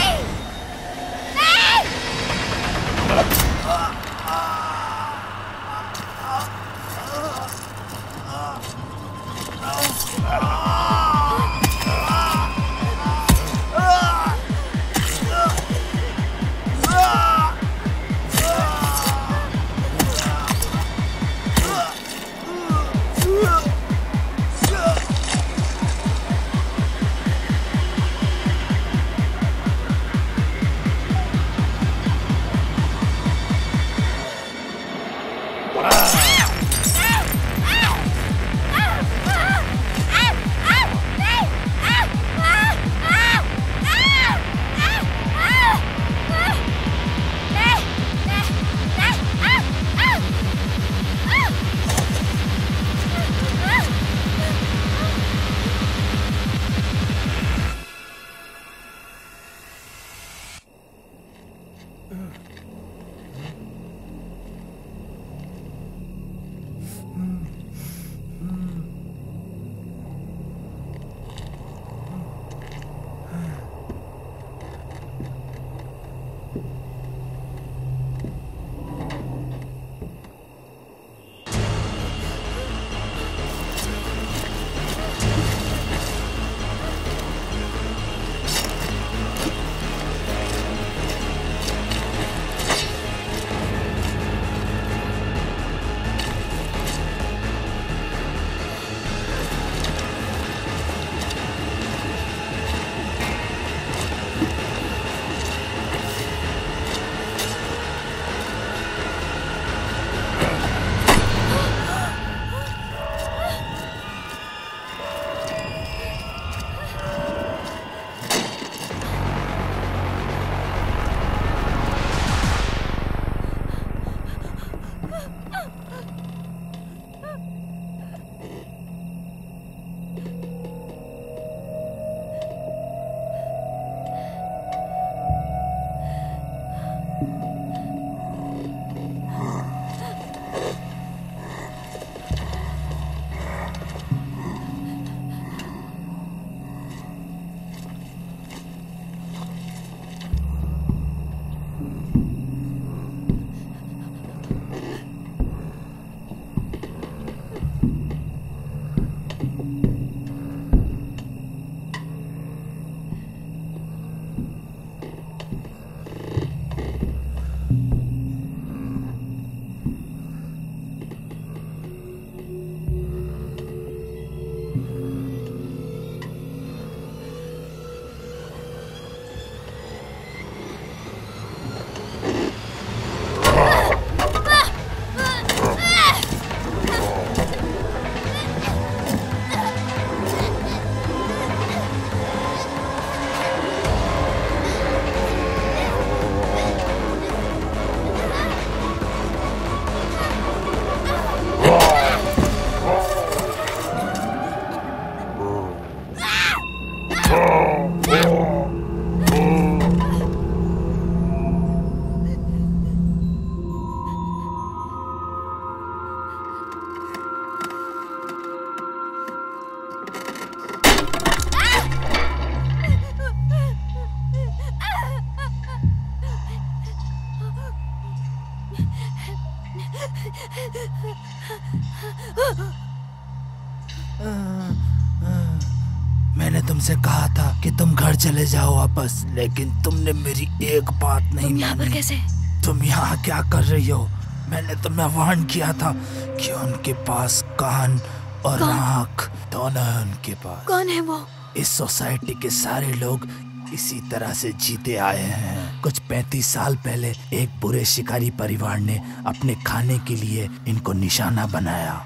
D: चले जाओ वापस लेकिन तुमने मेरी एक बात नहीं
B: तुम यहाँ पर
D: मानी।
B: कैसे?
D: तुम यहाँ क्या कर रही हो? मैंने तुम्हें वार्न किया था कि उनके पास कान और आँख दोनों है उनके पास।
B: कौन है वो?
D: इस सोसाइटी के सारे लोग इसी तरह से जीते आए हैं। कुछ पैंतीस साल पहले एक बुरे शिकारी परिवार ने अपने खाने के लिए इनको निशाना बनाया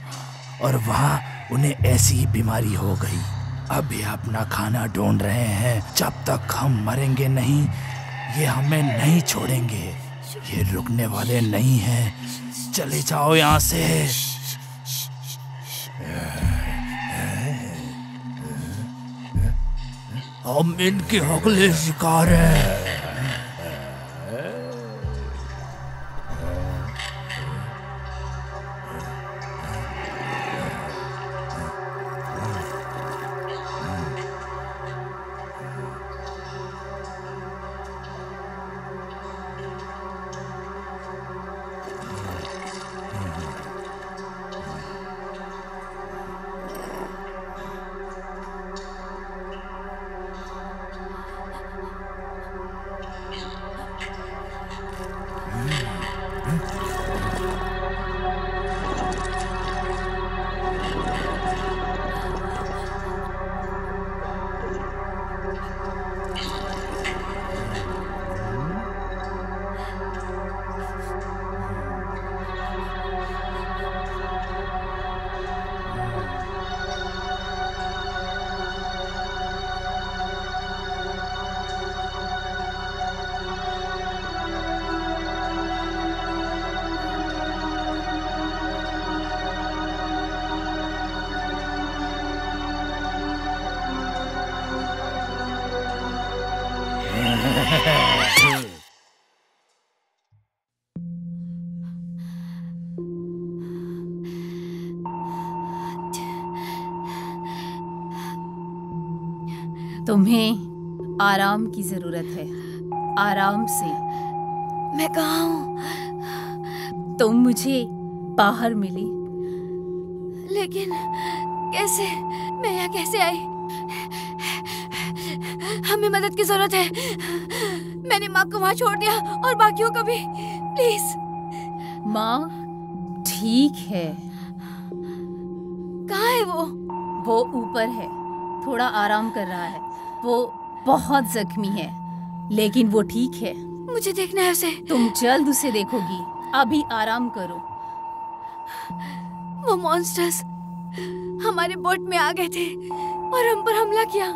D: और वहाँ उन्हें ऐसी ही बीमारी हो गई। ये अपना खाना ढूंढ रहे हैं। जब तक हम मरेंगे नहीं, ये हमें नहीं छोड़ेंगे। ये रुकने वाले नहीं हैं। चले जाओ यहाँ से। हम इनके अगले शिकार हैं।
B: और बाकियों को भी प्लीज़।
C: माँ ठीक है।
B: कहाँ है वो?
C: वो ऊपर है। थोड़ा आराम कर रहा है। वो बहुत जख्मी है लेकिन वो ठीक है।
B: मुझे देखना है उसे।
C: तुम जल्द उसे देखोगी। अभी आराम करो।
B: वो मॉन्स्टर्स हमारे बोट में आ गए थे और हम पर हमला किया।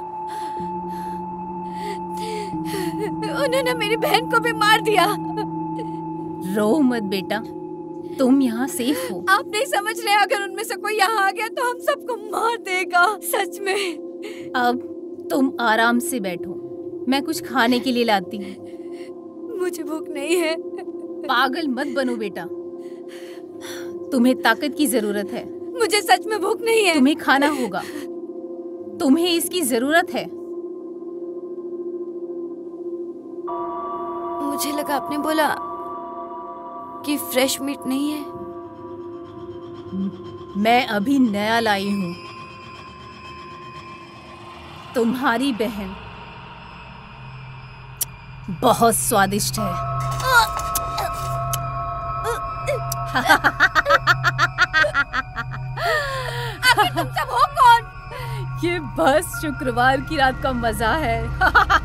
B: उन्होंने मेरी बहन को भी मार दिया।
C: रो मत बेटा तुम यहाँ सेफ़ हो।
B: आप नहीं समझ रहे अगर उनमें से कोई यहाँ आ गया तो हम सबको मार देगा सच में।
C: अब तुम आराम से बैठो मैं कुछ खाने के लिए लाती हूँ।
B: मुझे भूख नहीं है।
C: पागल मत बनो बेटा तुम्हें ताकत की ज़रूरत है।
B: मुझे सच में भूख नहीं है।
C: तुम्हें खाना होगा तुम्हें इसकी ज़रूरत है।
B: लगा आपने बोला कि फ्रेश मीट नहीं है?
C: मैं अभी नया लाई हूँ। तुम्हारी बहन बहुत स्वादिष्ट है।
B: तुम सब हो कौन?
C: ये बस शुक्रवार की रात का मज़ा है। (laughs)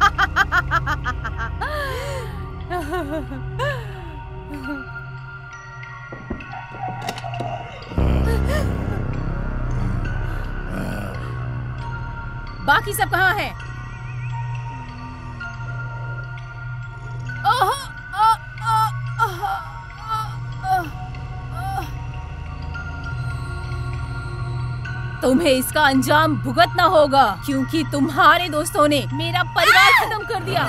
C: बाकी सब कहाँ हैं? तुम्हें इसका अंजाम भुगतना होगा क्योंकि तुम्हारे दोस्तों ने मेरा परिवार खत्म कर दिया।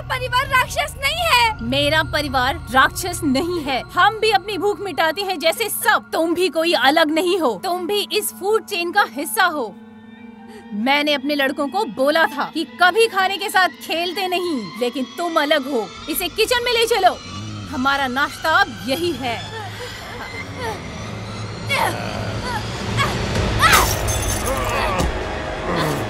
B: मेरा परिवार राक्षस नहीं है।
C: मेरा परिवार राक्षस नहीं है। हम भी अपनी भूख मिटाते हैं जैसे सब। तुम भी कोई अलग नहीं हो। तुम भी इस फ़ूड चेन का हिस्सा हो। मैंने अपने लड़कों को बोला था कि कभी खाने के साथ खेलते नहीं। लेकिन तुम अलग हो। इसे किचन में ले चलो। हमारा नाश्ता अब यही है। (laughs) (laughs)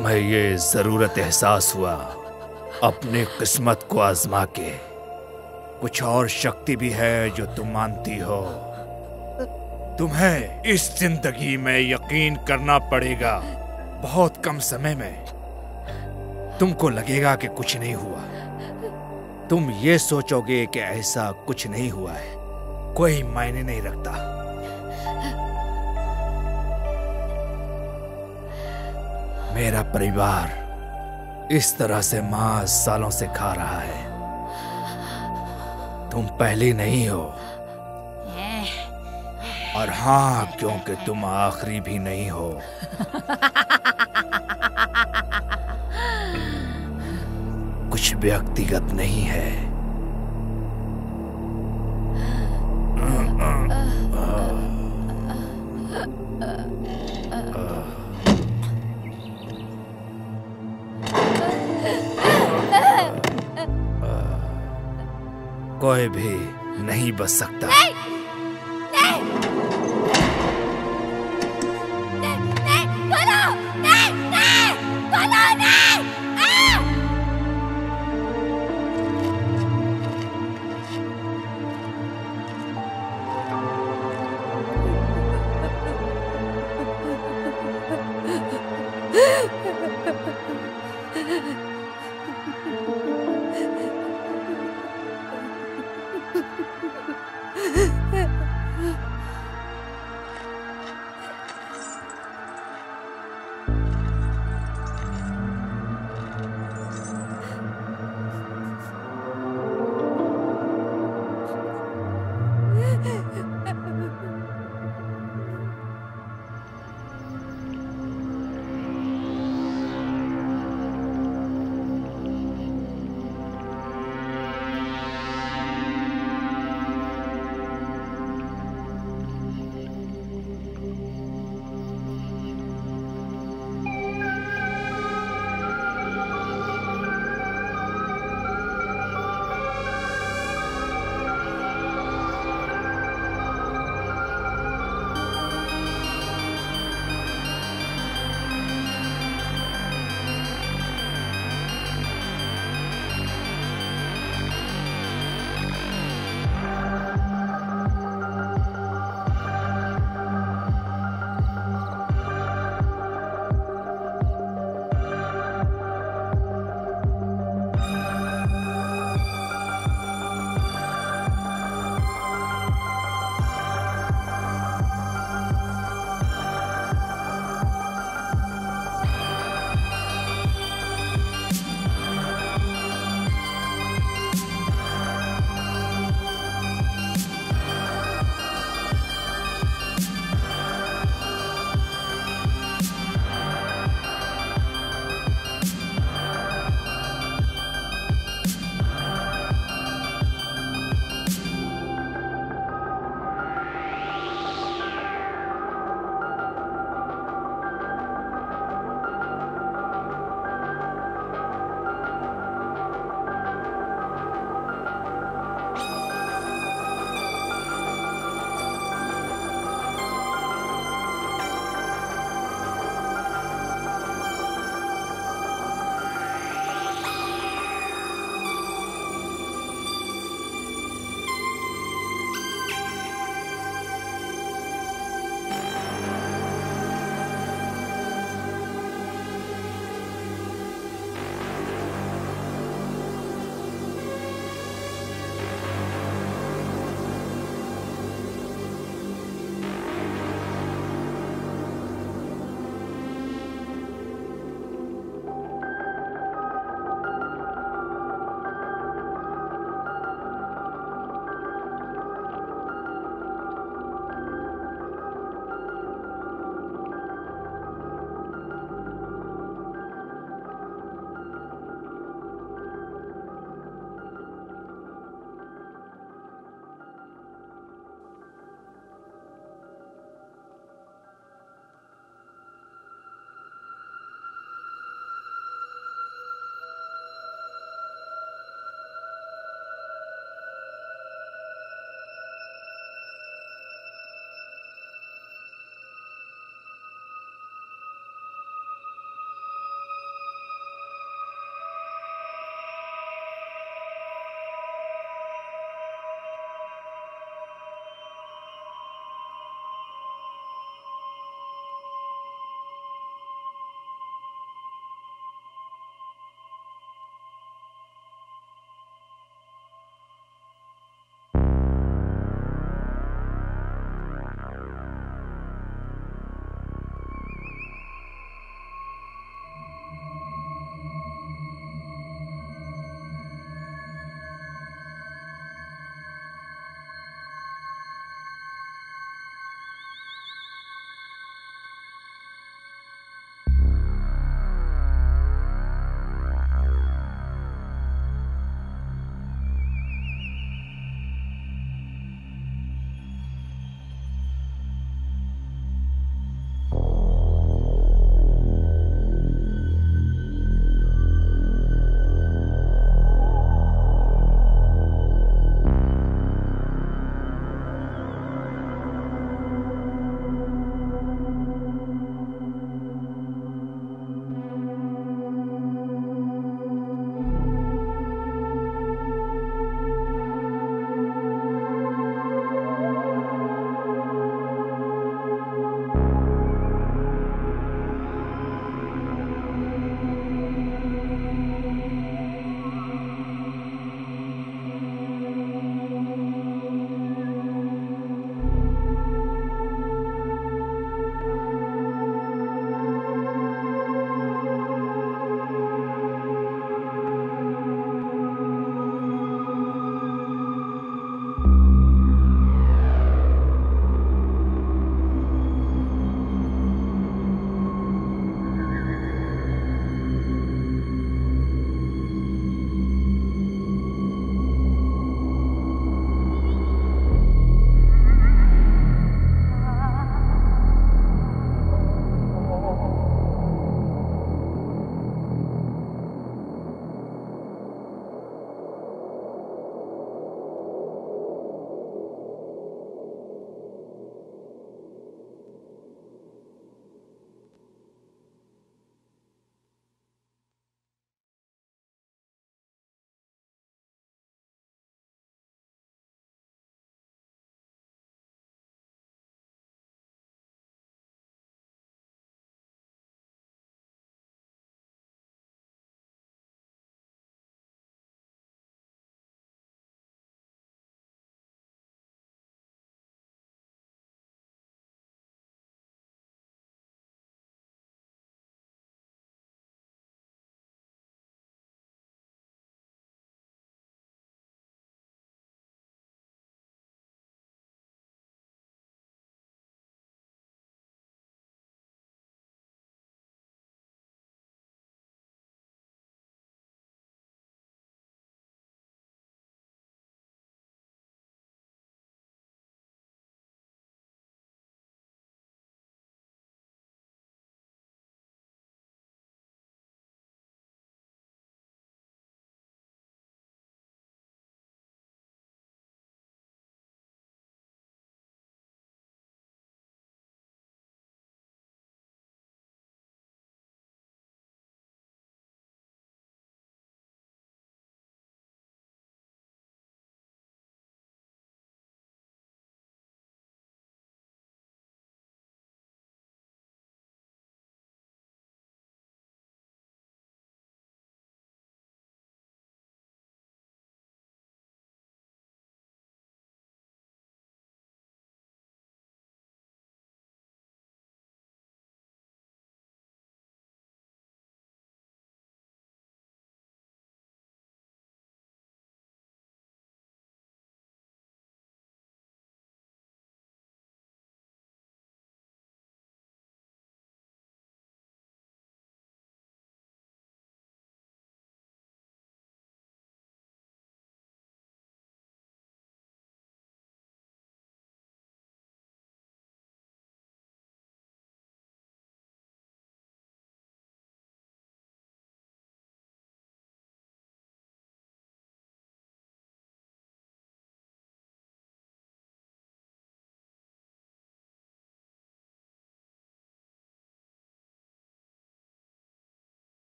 E: तुम्हें ये ज़रूरत एहसास हुआ, अपने किस्मत को आजमा के। कुछ और शक्ति भी है जो तुम मानती हो। तुम्हें इस ज़िंदगी में यकीन करना पड़ेगा, बहुत कम समय में। तुमको लगेगा कि कुछ नहीं हुआ। तुम ये सोचोगे कि ऐसा कुछ नहीं हुआ है। कोई मायने नहीं रखता। मेरा परिवार इस तरह से मांस सालों से खा रहा है। तुम पहली नहीं हो। और हाँ क्योंकि तुम आखिरी भी नहीं हो। कुछ व्यक्तिगत नहीं है। भी नहीं बच सकता।